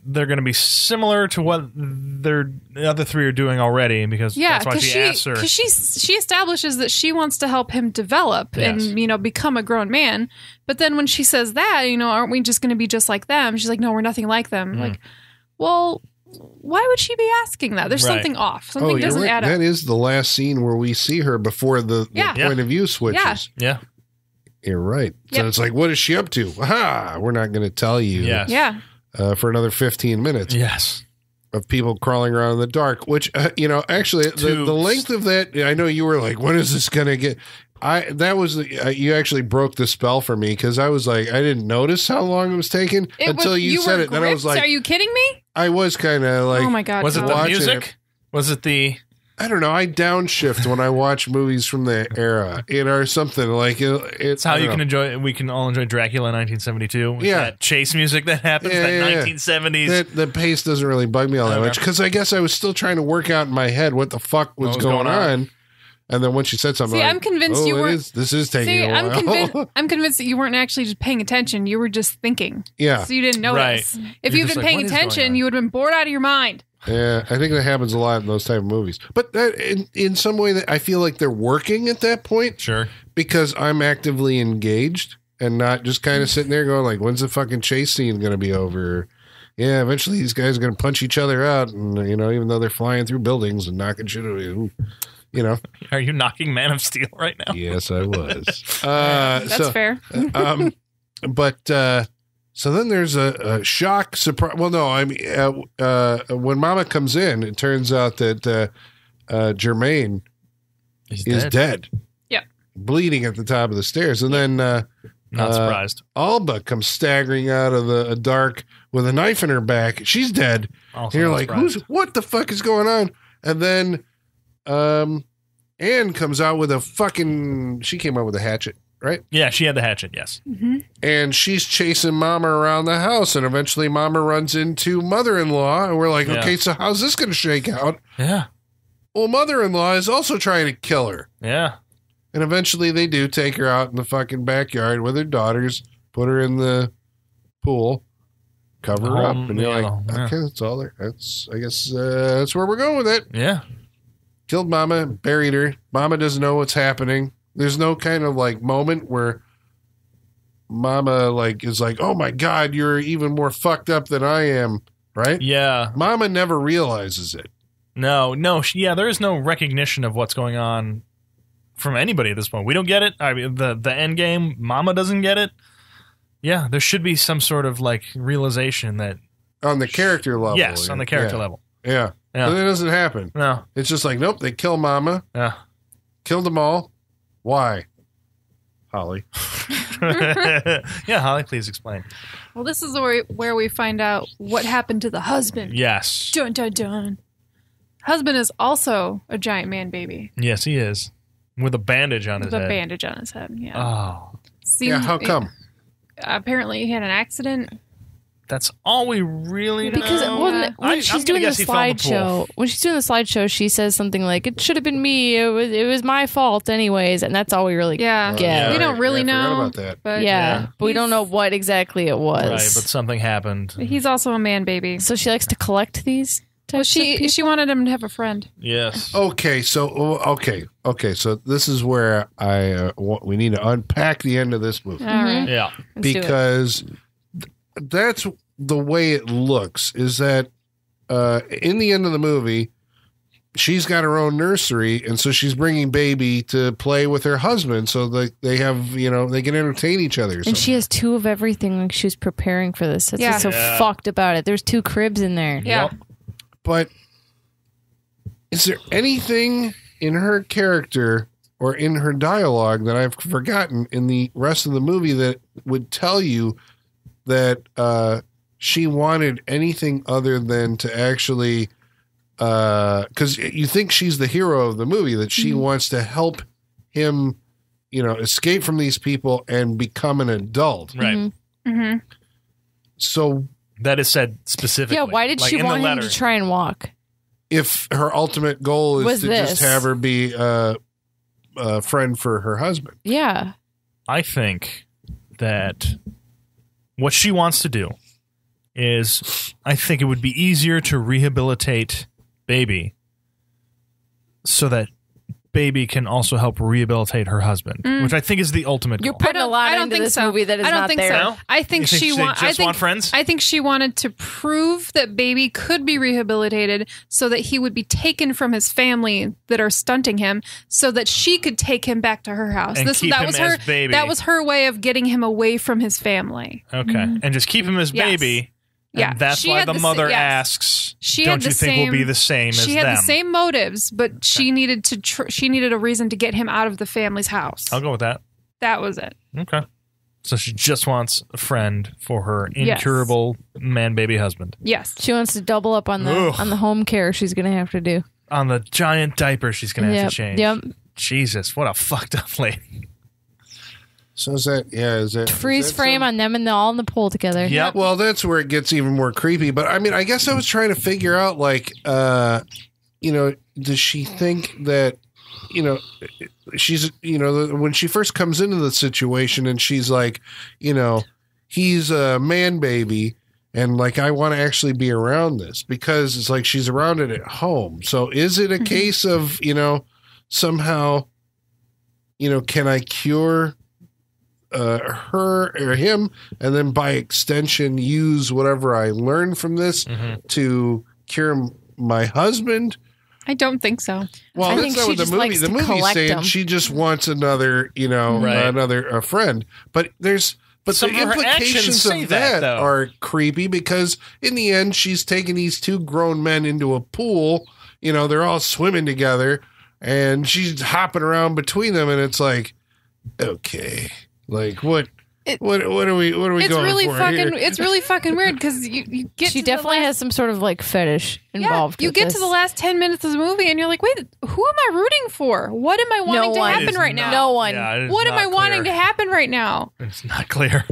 they're going to be similar to what they're the other three are doing already because Yeah, that's why because she, she asks her. because she she establishes that she wants to help him develop Yes. and you know become a grown man. But then when she says that, you know, aren't we just going to be just like them? She's like, no, we're nothing like them. Mm. Like, well, why would she be asking that? There's Right. something off. Something Oh, doesn't right. add up. That is the last scene where we see her before the, the Yeah. Yeah. point of view switches. yeah, You're right. So Yep. it's like, what is she up to? Ha! We're not going to tell you yes, yeah, uh, for another 15 minutes. yes, of people crawling around in the dark which uh, you know actually the, the length of that i know you were like when is this gonna get i that was the, uh, you actually broke the spell for me because i was like i didn't notice how long it was taking It until was, you, said were it then i was like Are you kidding me? I was kind of like oh my god! Was it Kyle. the watching music? Was it the? i don't know i downshift when i watch movies from the era you know or something like it, it's It's how you can enjoy. We can all enjoy Dracula 1972. Yeah. that chase music that happens. Yeah, that yeah, yeah. 1970s. that the pace doesn't really bug me all that much because I guess I was still trying to work out in my head what the fuck was, What was going, going on? on. And then when she said something, See, like, I'm convinced oh, you weren't- is- this is taking See, a while. I'm convinced. I'm convinced that you weren't actually just paying attention. You were just thinking, yeah, so you didn't notice. Right. If You're you'd been like, paying what is going attention, you would have been bored out of your mind. yeah. I think that happens a lot in those type of movies. But that, in in some way, that I feel like they're working at that point sure. because I'm actively engaged and not just kind of sitting there going like, "When's the fucking chase scene going to be over?" Yeah, eventually these guys are going to punch each other out, and you know, even though they're flying through buildings and knocking shit, over, you know. Are you knocking Man of Steel right now? Yes, I was. Uh, That's so, fair. um, but uh, so then there's a, a shock surprise. Well, no, I mean, uh, uh, when Mama comes in, it turns out that uh, uh, Germaine He's is dead. dead. Yep. bleeding at the top of the stairs, and then uh, Not Uh, surprised. Alba comes staggering out of the dark with a knife in her back. She's dead. Also And you're like, surprised. who's what the fuck is going on? And then um Ann comes out with a fucking she came out with a hatchet, right? Yeah, she had the hatchet. Yes. And she's chasing mama around the house and eventually mama runs into mother-in-law and we're like, Yeah. okay, so how's this gonna shake out? Yeah. Well, mother-in-law is also trying to kill her. Yeah. And eventually they do take her out in the fucking backyard with her daughters, put her in the pool, cover her up, Um, and you're yeah, like, yeah. okay, that's all there. That's I guess uh, that's where we're going with it. Yeah. Killed Mama, buried her. Mama doesn't know what's happening. There's no kind of like moment where Mama like is like, oh my god, you're even more fucked up than I am, right? Yeah. Mama never realizes it. No, no. sh- Yeah, there is no recognition of what's going on from anybody at this point. We don't get it. I mean, the the end game, Mama doesn't get it. Yeah, there should be some sort of like realization that On the character level. yes, on the character yeah. level. Yeah. Yeah. But it doesn't happen. No. It's just like, nope, they kill Mama, Yeah. killed them all. Why? Holly. yeah, Holly, please explain. Well, this is where where we find out what happened to the husband. Yes. Dun dun dun. Husband is also a giant man baby Yes, he is. With a bandage on his with a head. bandage on his head. Yeah. Oh. Seems- yeah, how come? apparently, he had an accident. That's all we really Because know. when, when I'm she's gonna doing the guess he fell in the slideshow, when she's doing the slideshow, she says something like, "It should have been me. It was it was my fault, anyways." And that's all we really Yeah. get. We don't really Yeah, know. about that. But yeah, Yeah. but we don't know what exactly it was. Right, but something happened. he's also a man baby. so she likes to collect these. Well, she she wanted him to have a friend. Yes. Okay, so oh, okay, okay, so this is where I uh, we need to unpack the end of this movie All right. Yeah. Let's because that's the way it looks. Is that uh, in the end of the movie, she's got her own nursery, and so she's bringing baby to play with her husband, so that they have you know they can entertain each other. and she has two of everything. Like she was preparing for this. That's Yeah. so Yeah. fucked about it. There's two cribs in there. Yeah. Yep. but is there anything in her character or in her dialogue that I've forgotten in the rest of the movie that would tell you that uh, she wanted anything other than to actually because you think she's the hero of the movie that she wants to help him you know escape from these people and become an adult Right. Mhm. hmm so That is said specifically. Yeah. Why did Like, she want him to try and walk? if her ultimate goal is Was to this. just have her be a, a friend for her husband. Yeah. I think that what she wants to do is I think it would be easier to rehabilitate baby so that baby can also help rehabilitate her husband, Mm. which I think is the ultimate You're goal. putting a lot I don't into think this so. movie that is I don't not think there. so. No? I think think she she want. I just think want friends? I think she wanted to prove that baby could be rehabilitated, so that he would be taken from his family that are stunting him, so that she could take him back to her house. And this keep that him was her. as baby. That was her way of getting him away from his family. Okay. And just keep him as Yes. baby. And Yeah. that's She why the the sa- mother yes. asks, She don't you the think we'll be the same as She had them? the same motives, but she needed to. Tr- she needed a reason to get him out of the family's house. I'll go with that. That was it. Okay. So she just wants a friend for her Yes. incurable man baby husband. Yes. She wants to double up on the Ugh. on the home care she's gonna have to do. On the giant diaper she's going to have Yep. to change. Yep. Jesus, what a fucked up lady. So is that yeah? Is it Freeze is that frame some- on them and they're all in the pool together. Yep. Well, that's where it gets even more creepy. But I mean, I guess I was trying to figure out, like, uh, you know, does she think that, you know, she's, you know, when she first comes into the situation and she's like, you know, he's a man baby. And like, I want to actually be around this because it's like she's around it at home. So is it a Mhm. case of, you know, somehow, you know, can I cure uh, her or him and then by extension use whatever I learned from this Mhm. to cure m- my husband? I don't think so. Well, I that's think not she what the just movie. likes The to movie's saying them. she just wants another, you know, Right. another a friend. But there's but Some the of implications of that, that, are creepy because in the end, she's taking these two grown men into a pool. You know, they're all swimming together, and she's hopping around between them, and it's like, okay, like what? It- what what are we what are we It's going really for fucking. here? It's really fucking weird because you, you get She to the definitely last- has some sort of like fetish Yeah, involved. you with get this. to the last ten minutes of the movie and you're like, wait, who am I rooting for? What am I wanting to one. Happen right not- now? No one. Yeah, what am I not wanting to happen right now? It's not clear.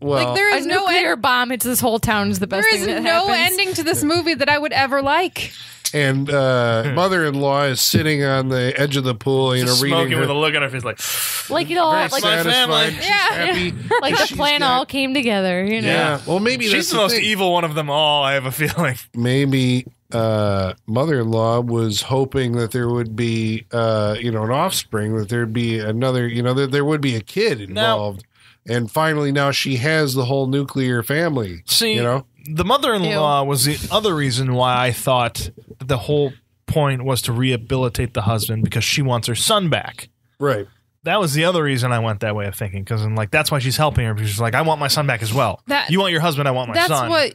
well, like there is A no nuclear end, bomb hits this whole town is the best there thing is that no happens. ending to this movie that I would ever like. And uh, mother-in-law is sitting on the edge of the pool, you Just know, reading smoking her, with a look on her face, like Like it all, Very like, My family. satisfied, she's Yeah. happy. like the She's plan got- all came together. You know. Yeah. Well, maybe she's that's the most thing. evil one of them all. I have a feeling. maybe uh, mother-in-law was hoping that there would be uh, you know an offspring that there'd be another you know that there would be a kid involved and finally now she has the whole nuclear family See, you know the mother-in-law was the other reason why I thought that the whole point was to rehabilitate the husband because she wants her son back. right That was the other reason I went that way of thinking because I'm like, that's why she's helping her because she's like, I want my son back as well. That- you want your husband, I want my son. That's son. what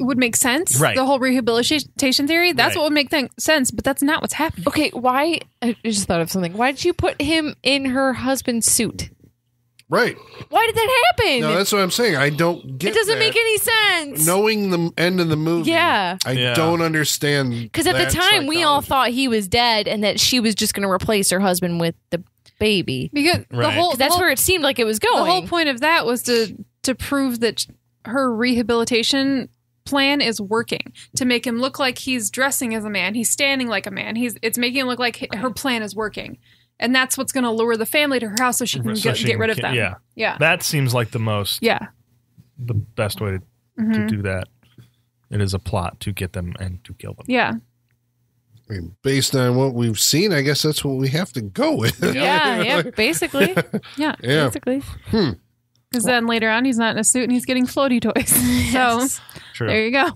would make sense. Right. The whole rehabilitation theory. That's Right. what would make th- sense, but that's not what's happening. Okay, why? I just thought of something. Why did you put him in her husband's suit? Right Why did that happen? no that's what i'm saying i don't get it doesn't that. make any sense. knowing the end of the movie Yeah. i Yeah. don't understand Because at the that time, we all thought he was dead and that she was just going to replace her husband with the baby. Because the Right. whole 'Cause that's the whole, where it seemed like it was going. the whole point of that was to to prove that her rehabilitation plan is working to make him look like he's dressing as a man he's standing like a man he's it's making him look like her plan is working and that's what's going to lure the family to her house so she can So get, she get can rid of them Yeah, yeah that seems like the most, yeah the best way to, Mhm. to do that. It is a plot to get them and to kill them. yeah I mean, based on what we've seen i guess that's what we have to go with yeah, yeah, basically. yeah yeah Basically. because then later on he's not in a suit and he's getting floaty toys so True. there you go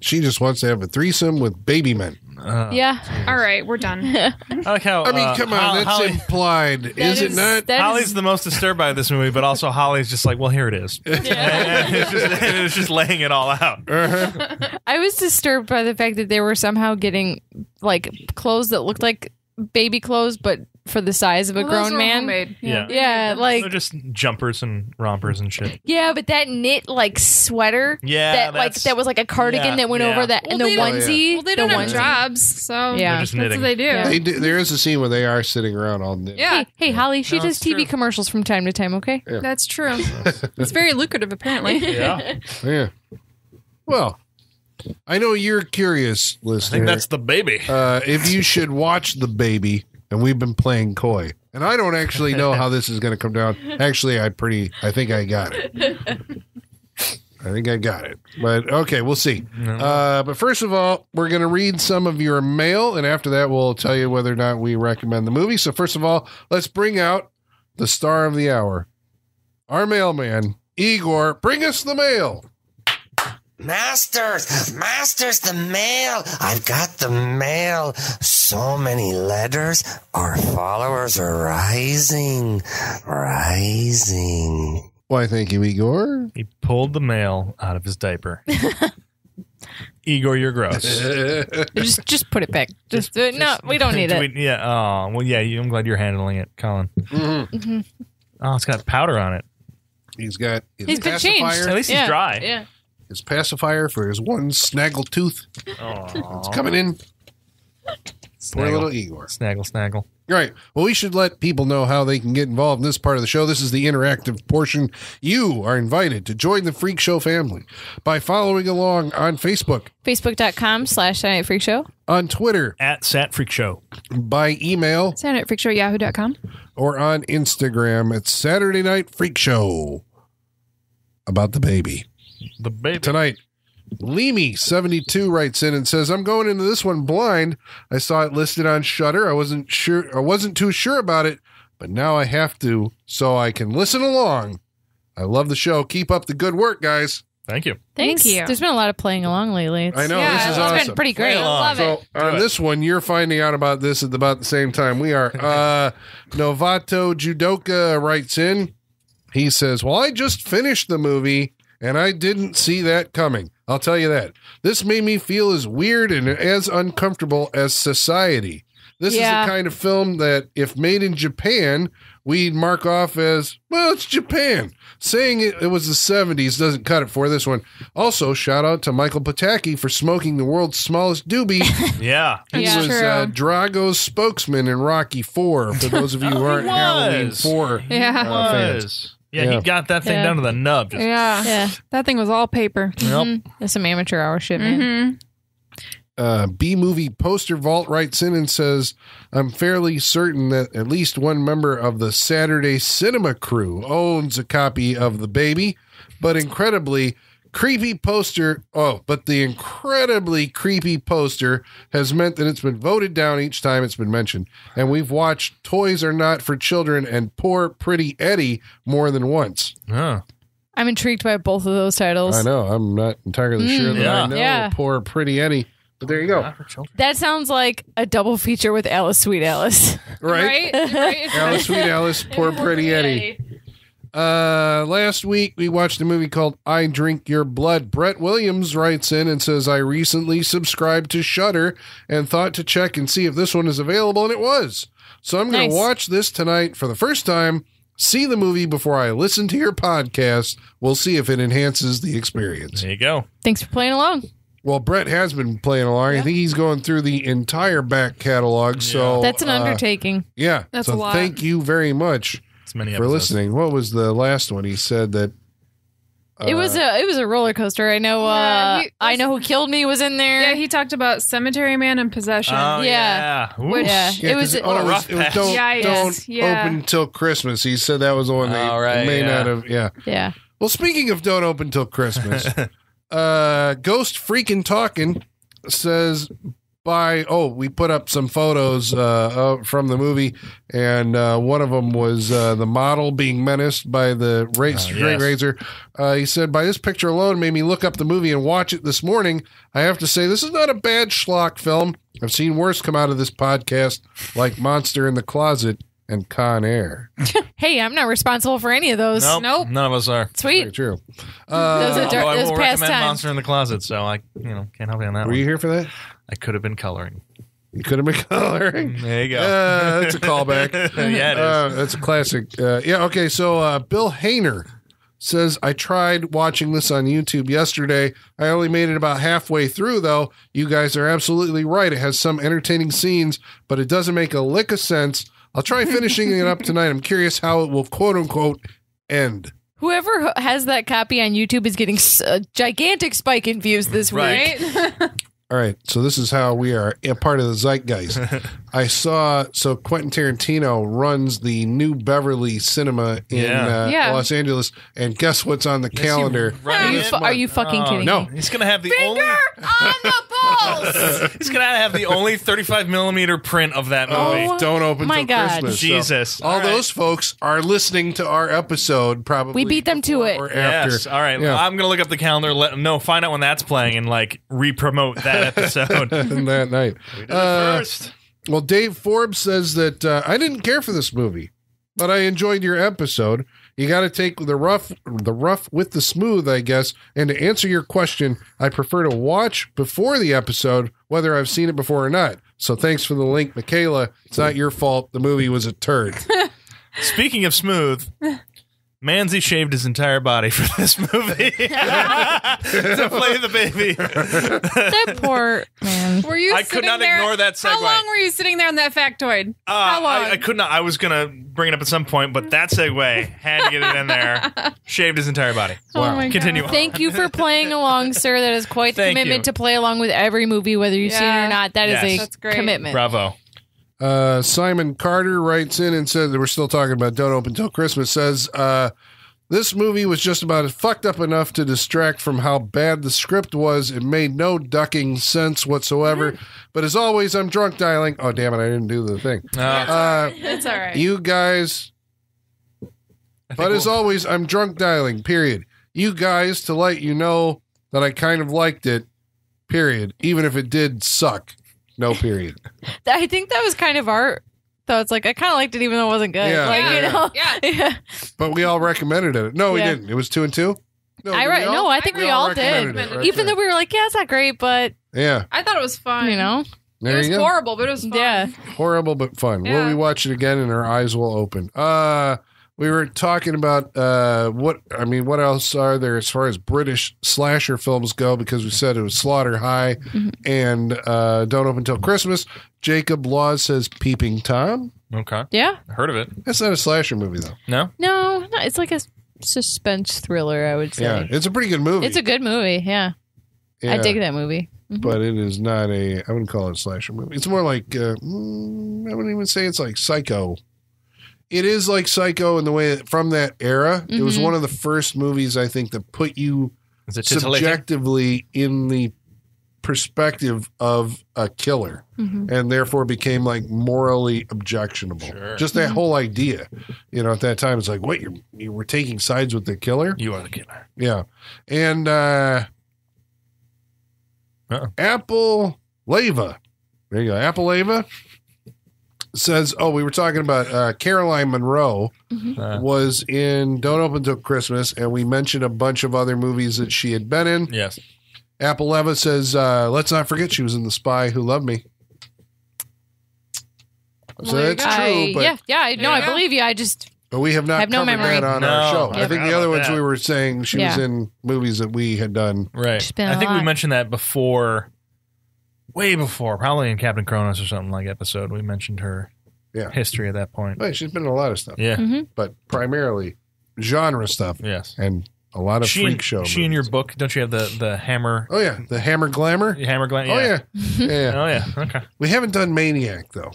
she just wants to have a threesome with baby men Uh, Yeah. all right we're done I like how. i mean uh, come on Hol- that's Holly, implied is, it not that Holly's is- the most disturbed by this movie, but also Holly's just like, well, here it is. and it's just, and it's just laying it all out. I was disturbed by the fact that they were somehow getting like clothes that looked like baby clothes, but for the size of a Well, those grown were man. homemade. Yeah. Yeah, like They're just jumpers and rompers and shit. yeah, but that knit like sweater Yeah, that like that's- that was like a cardigan yeah, that went yeah. over that and the they don't- onesie. well they don't the have onesie. jobs so Yeah. They're just that's knitting. what they do Yeah. They do, there is a scene where they are sitting around all day. yeah Hey, hey, Holly, she No, does it's TV true. commercials from time to time. Okay. That's true. it's very lucrative, apparently. Yeah. Yeah. Well, I know you're curious, I listener. think that's the baby. uh, if you should watch the baby, and we've been playing coy, and I don't actually know how this is going to come down. Actually, I pretty, I think I got it. I think I got it. But okay, we'll see. Uh, but first of all, we're going to read some of your mail, and after that, we'll tell you whether or not we recommend the movie. So first of all, let's bring out the star of the hour, our mailman, Igor. Bring us the mail. Masters, masters, the mail. I've got the mail. So many letters. Our followers are rising, rising. Why, thank you, Igor. He pulled the mail out of his diaper. Igor, you're gross. just just put it back. Just, uh, no, we don't need Do it. we- yeah. Oh, well, yeah. You, I'm glad you're handling it, Colin. Mhm. Oh, it's got powder on it. He's got his He's been changed. At least he's dry. Yeah. His pacifier for his one snaggle tooth. Oh, It's coming in. Poor snaggle, little Igor. snaggle, snaggle. Right. Well, we should let people know how they can get involved in this part of the show. This is the interactive portion. You are invited to join the Freak Show family by following along on Facebook, Facebook.com slash Saturday Night Freak Show. on Twitter, At Sat Freak Show. by email, Saturday freak at freakshowyahoo.com. or on Instagram at Saturday Night Freak Show. About the baby. The baby. tonight. Leamy72 writes in and says, I'm going into this one blind. I saw it listed on Shudder. I wasn't sure I wasn't too sure about it, but now I have to so I can listen along. I love the show. Keep up the good work, guys. Thank you. Thanks. Thank you. There's been a lot of playing along lately. It's, I know Yeah, this is it's it's awesome. been pretty great. Love so it. on this one, you're finding out about this at about the same time we are. Uh, Novato Judoka writes in. He says, "Well, I just finished the movie and I didn't see that coming. I'll tell you that. This made me feel as weird and as uncomfortable as Society. This Yeah. is the kind of film that, if made in Japan, we'd mark off as well. It's Japan. Saying it, it was the '70s doesn't cut it for this one. Also, shout out to Michael Pataki for smoking the world's smallest doobie." Yeah. He Yeah. was True. uh, Drago's spokesman in Rocky Four. For those of you who aren't was. Halloween Four, Yeah. uh, fans. Was. Yeah, Yeah. he got that thing Yeah. down to the nub. Just, Yeah. Yeah. That thing was all paper. Yep. Mhm. That's some amateur hour shit, man. Mm-hmm. uh, B movie poster vault writes in and says, I'm fairly certain that at least one member of the Saturday cinema crew owns a copy of The Baby, but incredibly, creepy poster. Oh, but the incredibly creepy poster has meant that it's been voted down each time it's been mentioned. And we've watched Toys Are Not for Children and Poor Pretty Eddie more than once. Oh. I'm intrigued by both of those titles. I know. I'm not entirely sure that hmm. I know Yeah. Poor Pretty Eddie. But there you go. Not for children. That sounds like a double feature with Alice Sweet Alice. Right? Right? right? Alice Sweet Alice, Poor Pretty Eddie. Uh, last week we watched a movie called I Drink Your Blood. Brett Williams writes in and says, I recently subscribed to Shudder and thought to check and see if this one is available, and it was. So I'm going Nice. to watch this tonight for the first time, see the movie before I listen to your podcast. We'll see if it enhances the experience. There you go. Thanks for playing along. Well, Brett has been playing along. I think he's going through the entire back catalog. So That's an uh, undertaking. Yeah. That's so a lot. thank you very much It's many for episodes. listening. What was the last one? He said that it was a it was a roller coaster. I know. Yeah, uh, he- I know who killed me was in there. Yeah, he talked about Cemetery Man and Possession. Oh, Yeah. yeah. Which- yeah, Yeah, it was. 'cause- oh, it was, rough it was patch. don't, Yeah, don't open till Christmas. He said that was the one they, right, may yeah. not have. Yeah. yeah. Well, speaking of don't open till Christmas, uh, Ghost Freaking Talking says by oh we put up some photos uh, uh, from the movie and uh, one of them was uh, the model being menaced by the ra- straight yes. razor. Uh, he said by this picture alone made me look up the movie and watch it this morning. I have to say this is not a bad schlock film. I've seen worse come out of this podcast like monster in the closet and con air Hey, I'm not responsible for any of those. Nope, Nope. None of us are. very Sweet. true Those uh, are Although I those will past recommend times. Monster in the Closet, so I, you know, can't help you on that were one. you here for that I could have been coloring. you could have been coloring There you go. Uh, that's a callback. yeah, it is. Uh, that's a classic. Uh, yeah, okay. So uh, Bill Hayner says, I tried watching this on YouTube yesterday. I only made it about halfway through, though. You guys are absolutely right. It has some entertaining scenes, but it doesn't make a lick of sense. I'll try finishing it up tonight. I'm curious how it will quote unquote end. Whoever has that copy on YouTube is getting a gigantic spike in views this week. Right. Right? All right, so this is how we are a part of the zeitgeist. I saw so Quentin Tarantino runs the New Beverly Cinema in Yeah. uh, Yeah. Los Angeles, and guess what's on the calendar? Are you, fu- are you fucking Oh, kidding no. me? He's gonna have the only. on the balls. He's gonna have the only 35 millimeter print of that movie. Oh, Don't open my till God. Christmas. So Jesus. all All right. those folks are listening to our episode. Probably We beat them to before it. or after. Yes. All right. Yeah. I'm gonna look up the calendar. Let them know. Find out when that's playing and like re-promote that episode. that night. We did it Uh, first. Well, Dave Forbes says that uh, I didn't care for this movie, but I enjoyed your episode. You got to take the rough, the rough with the smooth, I guess. And to answer your question, I prefer to watch before the episode, whether I've seen it before or not. So thanks for the link, Michaela. It's not your fault. The movie was a turd. Speaking of smooth, Manzy shaved his entire body for this movie to play the baby. that poor man. Were you I could not there- ignore that segue. How long were you sitting there on that factoid? Uh, How long? I, I could not. I was gonna bring it up at some point, but that segue had to get it in there. Shaved his entire body. oh my Continue. God. on. Thank you for playing along, sir. That is quite the Thank commitment you. to play along with every movie, whether you've seen it or not. That is Yes. a That's great. commitment. Bravo. Uh, Simon Carter writes in and says that we're still talking about Don't Open Till Christmas. Says uh, this movie was just about fucked up enough to distract from how bad the script was. It made no ducking sense whatsoever. But as always, I'm drunk dialing. Oh damn it! I didn't do the thing. Uh, Uh, It's all right. you guys. But as we'll- always, I'm drunk dialing. Period. You guys to let you know that I kind of liked it. Period. Even if it did suck. No period. I think that was kind of art. So it's like I kind of liked it, even though it wasn't good. Yeah, like yeah, you know, Yeah. yeah. But we all recommended it. No, we Yeah. didn't. It was two and two. No, I re- all? no, I think we, all did. it, right Even there. though we were like, yeah, it's not great, but yeah, I thought it was fun. you know, there it was horrible, but it was fun. yeah. Horrible but fun. Will Yeah. we watch it again and our eyes will open? Uh we were talking about uh what I mean, what else are there as far as British slasher films go? Because we said it was Slaughter High Mm-hmm. and uh Don't Open Till Christmas. Jacob Laws says Peeping Tom. okay. Yeah. Heard of it? That's not a slasher movie though. No. No, no, it's like a suspense thriller, I would say. Yeah, it's a pretty good movie. It's a good movie. Yeah. Yeah, I dig that movie. Mhm. but it is not a. I wouldn't call it a slasher movie. It's more like uh, mm, I wouldn't even say it's like Psycho. It is like Psycho in the way that from that era. It was Mhm. one of the first movies I think that put you Is it titillating? subjectively in the perspective of a killer Mhm. and therefore became like morally objectionable. Sure. Just that whole idea, you know, at that time, it's like, wait, you you were taking sides with the killer? You are the killer. Yeah. And uh Uh-uh. Apple Lava. There you go. Apple Lava says, oh, we were talking about uh Caroline Munro Uh, was in Don't Open Till Christmas, and we mentioned a bunch of other movies that she had been in. yes. Apple Leva says, uh, let's not forget she was in The Spy Who Loved Me. So Well, that's true, I, but, yeah, yeah, I, no, I believe you. I just but we have not I have no covered memory. that on our show. I I think the other ones that. we were saying she was in movies that we had done. Right. She's been I a think we mentioned that before, way before, probably in Captain Kronos or something like episode. We mentioned her Yeah. history at that point. Well, she's been in a lot of stuff, Yeah. Mhm. but primarily genre stuff Yes. and a lot of She, freak show. she in your book, don't you have the the hammer Oh yeah, the Hammer Glamour. The hammer gland? Oh yeah, yeah. yeah. Oh yeah. Okay. We haven't done Maniac though,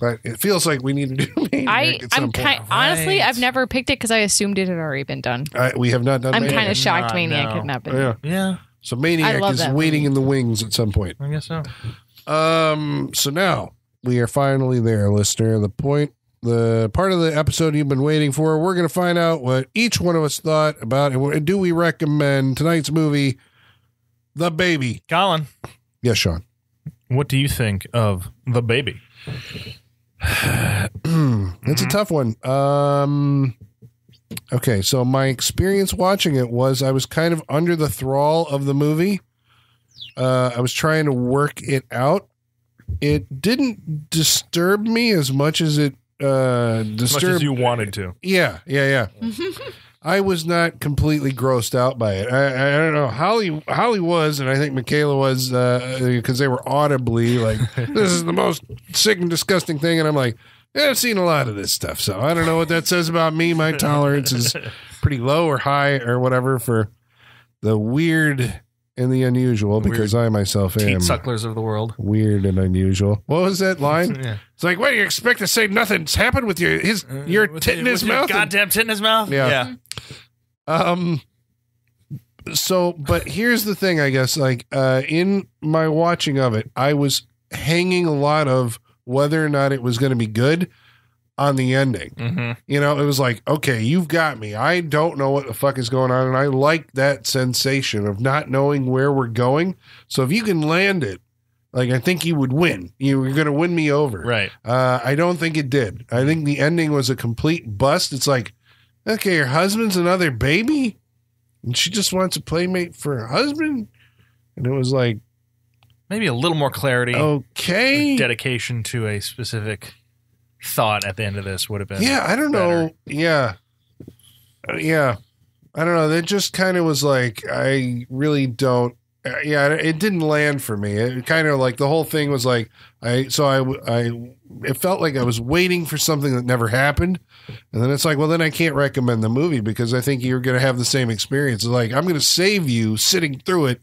but it feels like we need to do Maniac I at some I'm point. kind honestly Right. I've never picked it because I assumed it had already been done. I, we have not done. I'm Maniac. kind of shocked Nah, Maniac no. had not been. Yeah. Yeah. So Maniac is waiting movie. in the wings at some point. I guess so. Um. So now we are finally there, listener. The point, the part of the episode you've been waiting for. We're going to find out what each one of us thought about, and do we recommend tonight's movie, The Baby? Colin, Yes, Sean. what do you think of the baby? It's a tough one. Um. Okay, so my experience watching it was I was kind of under the thrall of the movie. Uh, I was trying to work it out. It didn't disturb me as much as it uh, As much disturbed. as you wanted to. yeah, yeah, yeah. I was not completely grossed out by it. I, I don't know. Holly Holly was, and I think Michaela was, because they were audibly like, "This is the most sick and disgusting thing," and I'm like, yeah, "I've seen a lot of this stuff, so I don't know what that says about me. My tolerance is pretty low or high or whatever for the weird and the unusual, because I myself Teat am sucklers of the world. weird and unusual. What was that line? Yeah. It's like, what do you expect to say? Nothing's happened with your his your Uh, With tit in your- his your mouth. Goddamn tit in his mouth. Yeah. Yeah. Um. So, but here's the thing, I guess. Like, uh, in my watching of it, I was hanging a lot of whether or not it was going to be good on the ending. hmm You know, it was like, okay, you've got me. I don't know what the fuck is going on, and I like that sensation of not knowing where we're going. So, if you can land it, like, I think you would win. You were going to win me over. Right. Uh, I don't think it did. I think the ending was a complete bust. It's like, okay, her husband's another baby, and she just wants a playmate for her husband, and it was like, Maybe a little more clarity. okay, Dedication to a specific thought at the end of this would have been. yeah, I don't know, yeah, yeah, I don't know. That just kind of was like, I really don't. Uh, yeah, it didn't land for me. It kind of like the whole thing was like I. So I, I. It felt like I was waiting for something that never happened, and then it's like, well, then I can't recommend the movie because I think you're going to have the same experience. It's like I'm going to save you sitting through it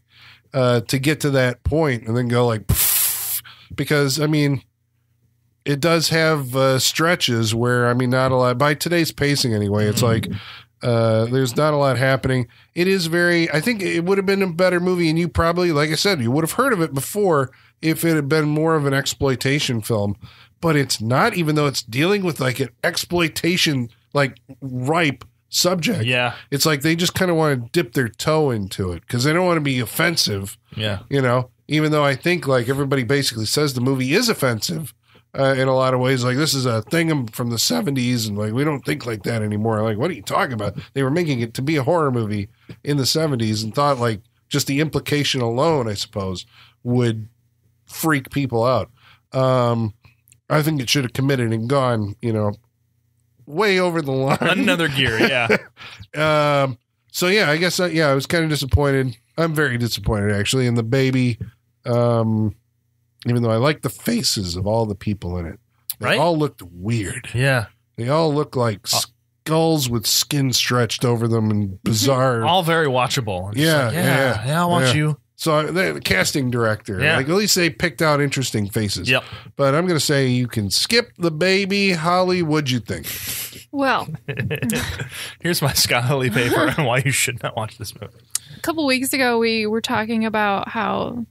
uh, to get to that point, and then go like, because I mean, it does have uh, stretches where I mean, not a lot by today's pacing anyway. It's like uh, there's not a lot happening. It is very. I think it would have been a better movie, and you probably, like I said, you would have heard of it before if it had been more of an exploitation film. But it's not, even though it's dealing with like an exploitation, like ripe subject. Yeah. It's like they just kind of want to dip their toe into it because they don't want to be offensive Yeah. you know even though i think like everybody basically says the movie is offensive uh, in a lot of ways like this is a thing from the 70s and like we don't think like that anymore like what are you talking about they were making it to be a horror movie in the 70s and thought like just the implication alone i suppose would freak people out um i think it should have committed and gone you know way over the line Another gear. Yeah. um, so yeah, I guess uh, yeah, I was kind of disappointed. I'm very disappointed actually in the baby. Um, even though I like the faces of all the people in it, they Right? all looked weird. Yeah. They all look like skulls with skin stretched over them and bizarre. All very watchable. Yeah, like, yeah, yeah. Yeah. I want yeah. you. So the, the casting director, Yeah. like at least they picked out interesting faces. Yep. But I'm going to say you can skip the baby. Holly, what'd you think? Well, Here's my scholarly paper on why you should not watch this movie. a couple weeks ago we were talking about how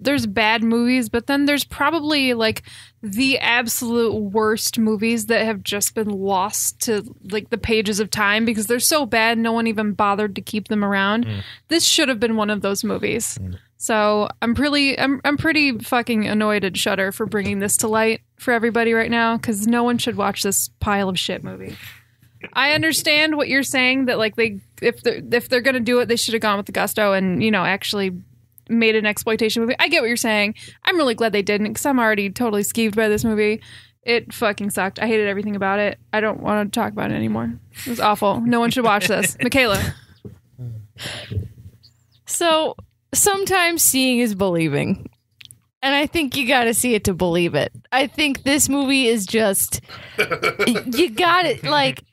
there's bad movies, but then there's probably like the absolute worst movies that have just been lost to like the pages of time because they're so bad no one even bothered to keep them around. Mm. This should have been one of those movies. Mm. So I'm pretty I'm I'm pretty fucking annoyed at Shudder for bringing this to light for everybody right now because no one should watch this pile of shit movie. I understand what you're saying that like they if they're if they're gonna do it they should have gone with the gusto and you know actually made an exploitation movie. I get what you're saying. I'm really glad they didn't because I'm already totally skeeved by this movie. It fucking sucked. I hated everything about it. I don't want to talk about it anymore. It was awful. No one should watch this. Michaela. So sometimes seeing is believing. And I think you got to see it to believe it. I think this movie is just you got it like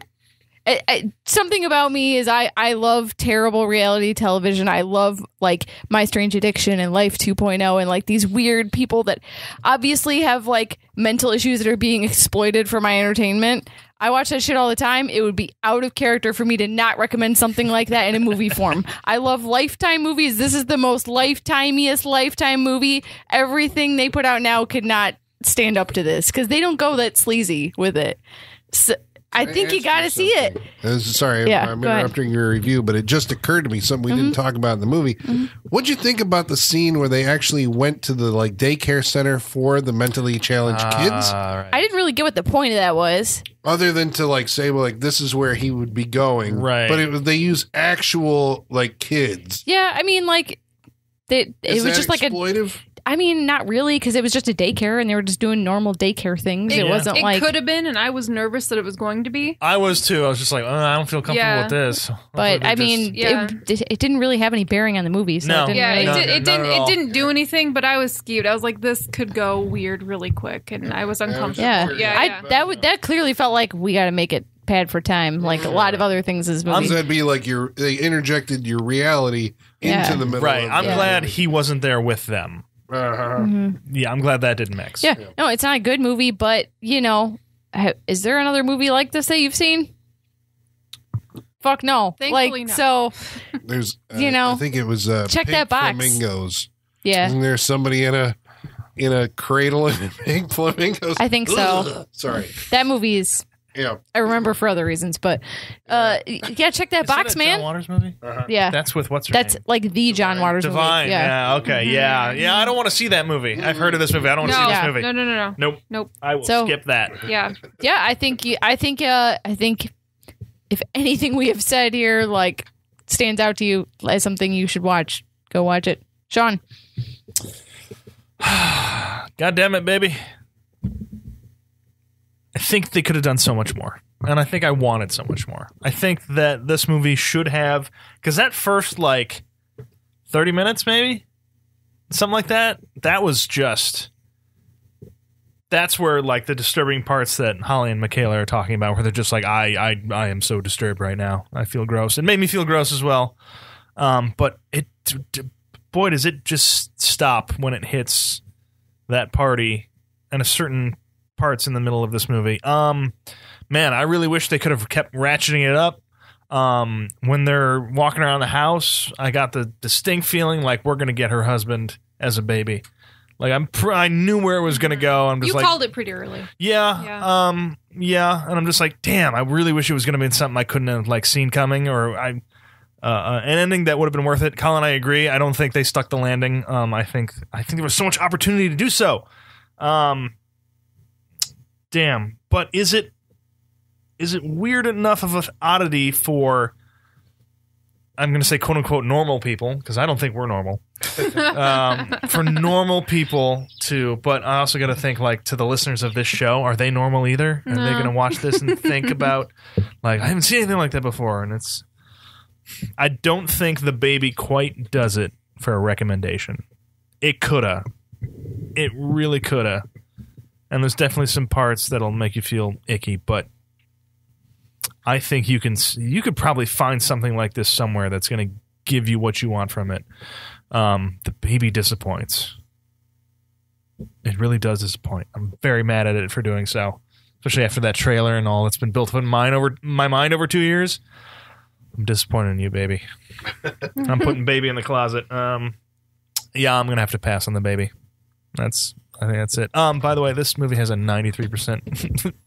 I, I, something about me is I I love terrible reality television. I love like My Strange Addiction and Life 2.0 and like these weird people that obviously have like mental issues that are being exploited for my entertainment. I watch that shit all the time. It would be out of character for me to not recommend something like that in a movie form. I love Lifetime movies. This is the most lifetimiest Lifetime movie. Everything they put out now could not stand up to this because they don't go that sleazy with it. So, I think you got to see it. Uh, sorry, Yeah, I'm go ahead. interrupting your review, but it just occurred to me something we didn't Mm-hmm. talk about in the movie. What'd you think about the scene where they actually went to the like daycare center for the mentally challenged kids? All right. I didn't really get what the point of that was. Other than to like say, well, like this is where he would be going, Right. But it they use actual like kids. Yeah, I mean, like, they, it Is was that just like a. exploitive? I mean, not really, because it was just a daycare and they were just doing normal daycare things. It, Yeah. wasn't It like. could have been, and I was nervous that it was going to be. I was too. I was just like, uh, I don't feel comfortable Yeah. with this. But I mean, Yeah. it, it didn't really have any bearing on the movie. So No. it didn't Yeah, really, it, No, did, no, it not didn't. It didn't do anything, but I was skewed. I was like, this could go weird really quick, and I was uncomfortable. yeah, yeah, I that would that clearly felt like we got to make it pad for time, like a lot of other things in this movie. Because that'd be like your they interjected your reality Yeah. into the middle. right. Of I'm the glad movie. he wasn't there with them. Uh-huh. Yeah, I'm glad that didn't mix. yeah, no, it's not a good movie, but you know, is there another movie like this that you've seen? Fuck no. Thankfully like not. so, There's, uh, You know, I think it was uh, check pink that box. Flamingos. yeah. Isn't there somebody in a in a cradle and pink flamingos? I think so. Ugh. Sorry. That movie is Yeah. I remember for other reasons, but uh, yeah, check that Is that box, a man. John Waters movie? Yeah, That's with what's her that's name? like the John Waters Divine. movie. Yeah. Okay. Yeah. Yeah. I don't want to see that movie. I've heard of this movie. I don't want to no, see this movie. no, no, no, no. Nope. Nope. I will So- skip that. Yeah. yeah. I think you, I think uh, I think if anything we have said here like stands out to you as something you should watch, go watch it. Sean, God damn it, baby. I think they could have done so much more. And I think I wanted so much more. I think that this movie should have because that first like 30 minutes, maybe something like that, that was just that's where like the disturbing parts that Holly and Michaela are talking about, where they're just like, I, I, I am so disturbed right now. I feel gross. It made me feel gross as well. Um, but it, boy, does it just stop when it hits that party and a certain parts in the middle of this movie. Um, man, I really wish they could have kept ratcheting it up. Um, when they're walking around the house, I got the distinct feeling like we're gonna get her husband as a baby. Like I'm, pr- I knew where it was gonna go. I'm just You like, called it pretty early. yeah, Yeah. um, yeah, and I'm just like, damn, I really wish it was gonna be something I couldn't have like seen coming, or I, uh, uh, an ending that would have been worth it. Colin, I agree. I don't think they stuck the landing. Um, I think I think there was so much opportunity to do so. Um, damn, but is it is it weird enough of an oddity for? I'm going to say quote unquote normal people because I don't think we're normal. um, for normal people to, but I also got to think like to the listeners of this show, are they normal either? Are they going to watch this and think about like I haven't seen anything like that before? And it's, I don't think the baby quite does it for a recommendation. It coulda, it really coulda, and there's definitely some parts that'll make you feel icky, but. I think you can you could probably find something like this somewhere that's going to give you what you want from it. Um, the baby disappoints. It really does disappoint. I'm very mad at it for doing so, especially after that trailer and all that's been built up in mine over my mind over two years. I'm disappointed in you, baby. I'm putting baby in the closet. Um, yeah, I'm gonna have to pass on the baby. That's I think that's it. Um, by the way, this movie has a 93 percent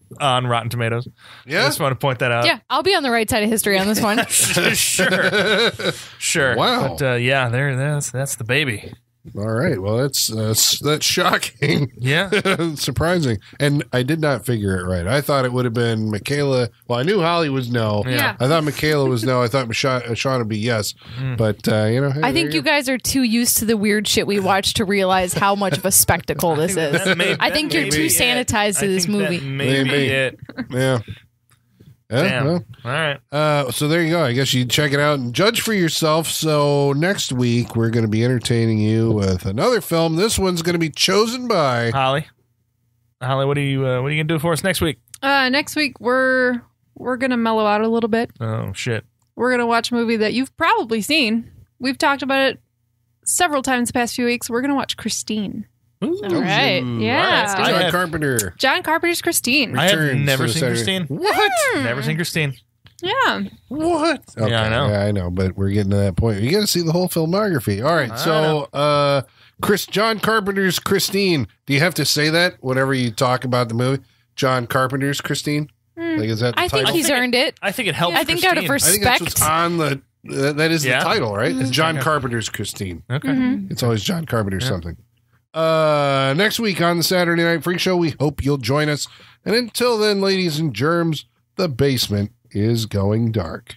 on Rotten Tomatoes. Yeah. I just want to point that out. Yeah, I'll be on the right side of history on this one. sure, sure. Wow. But uh, yeah, there, that's that's the baby. All right. Well, that's that's that's shocking. Yeah. Surprising. And I did not figure it right. I thought it would have been Michaela. Well, I knew Holly was no. Yeah. I thought Michaela was no. I thought Micha- uh, Sean would be yes. Mm. But, uh, you know, hey, I think there you guys are too used to the weird shit we watch to realize how much of a spectacle this is. May- I think you're too be it. sanitized to this movie. may be Maybe. it. Yeah. Yeah, Damn. well, All right. Uh, so there you go. I guess you check it out and judge for yourself. So next week we're going to be entertaining you with another film. This one's going to be chosen by. Holly. Holly, what are you uh, what are you gonna do for us next week? Uh, next week we're we're gonna mellow out a little bit. Oh shit. We're gonna watch a movie that you've probably seen. We've talked about it several times the past few weeks. We're gonna watch Christine. All right. Yeah. I John have- Carpenter. John Carpenter's Christine. I have never seen Saturday- Christine. What? Never seen Christine. Yeah. What? Okay, I know. Yeah, I know, but we're getting to that point. You got to see the whole filmography. All right. I So, uh, Chris John Carpenter's Christine. Do you have to say that whenever you talk about the movie? John Carpenter's Christine. Like, is that the I think title? he's think it- earned it. I think it helps. I think out of Christine. I think that's what's respect. on the. That, that is Yeah? the title, right? It's John Carpenter's Christine. Okay. Mm-hmm. It's always John Carpenter something. Uh, next week on the Saturday Night Freak Show, we hope you'll join us. And until then, ladies and germs, the basement is going dark.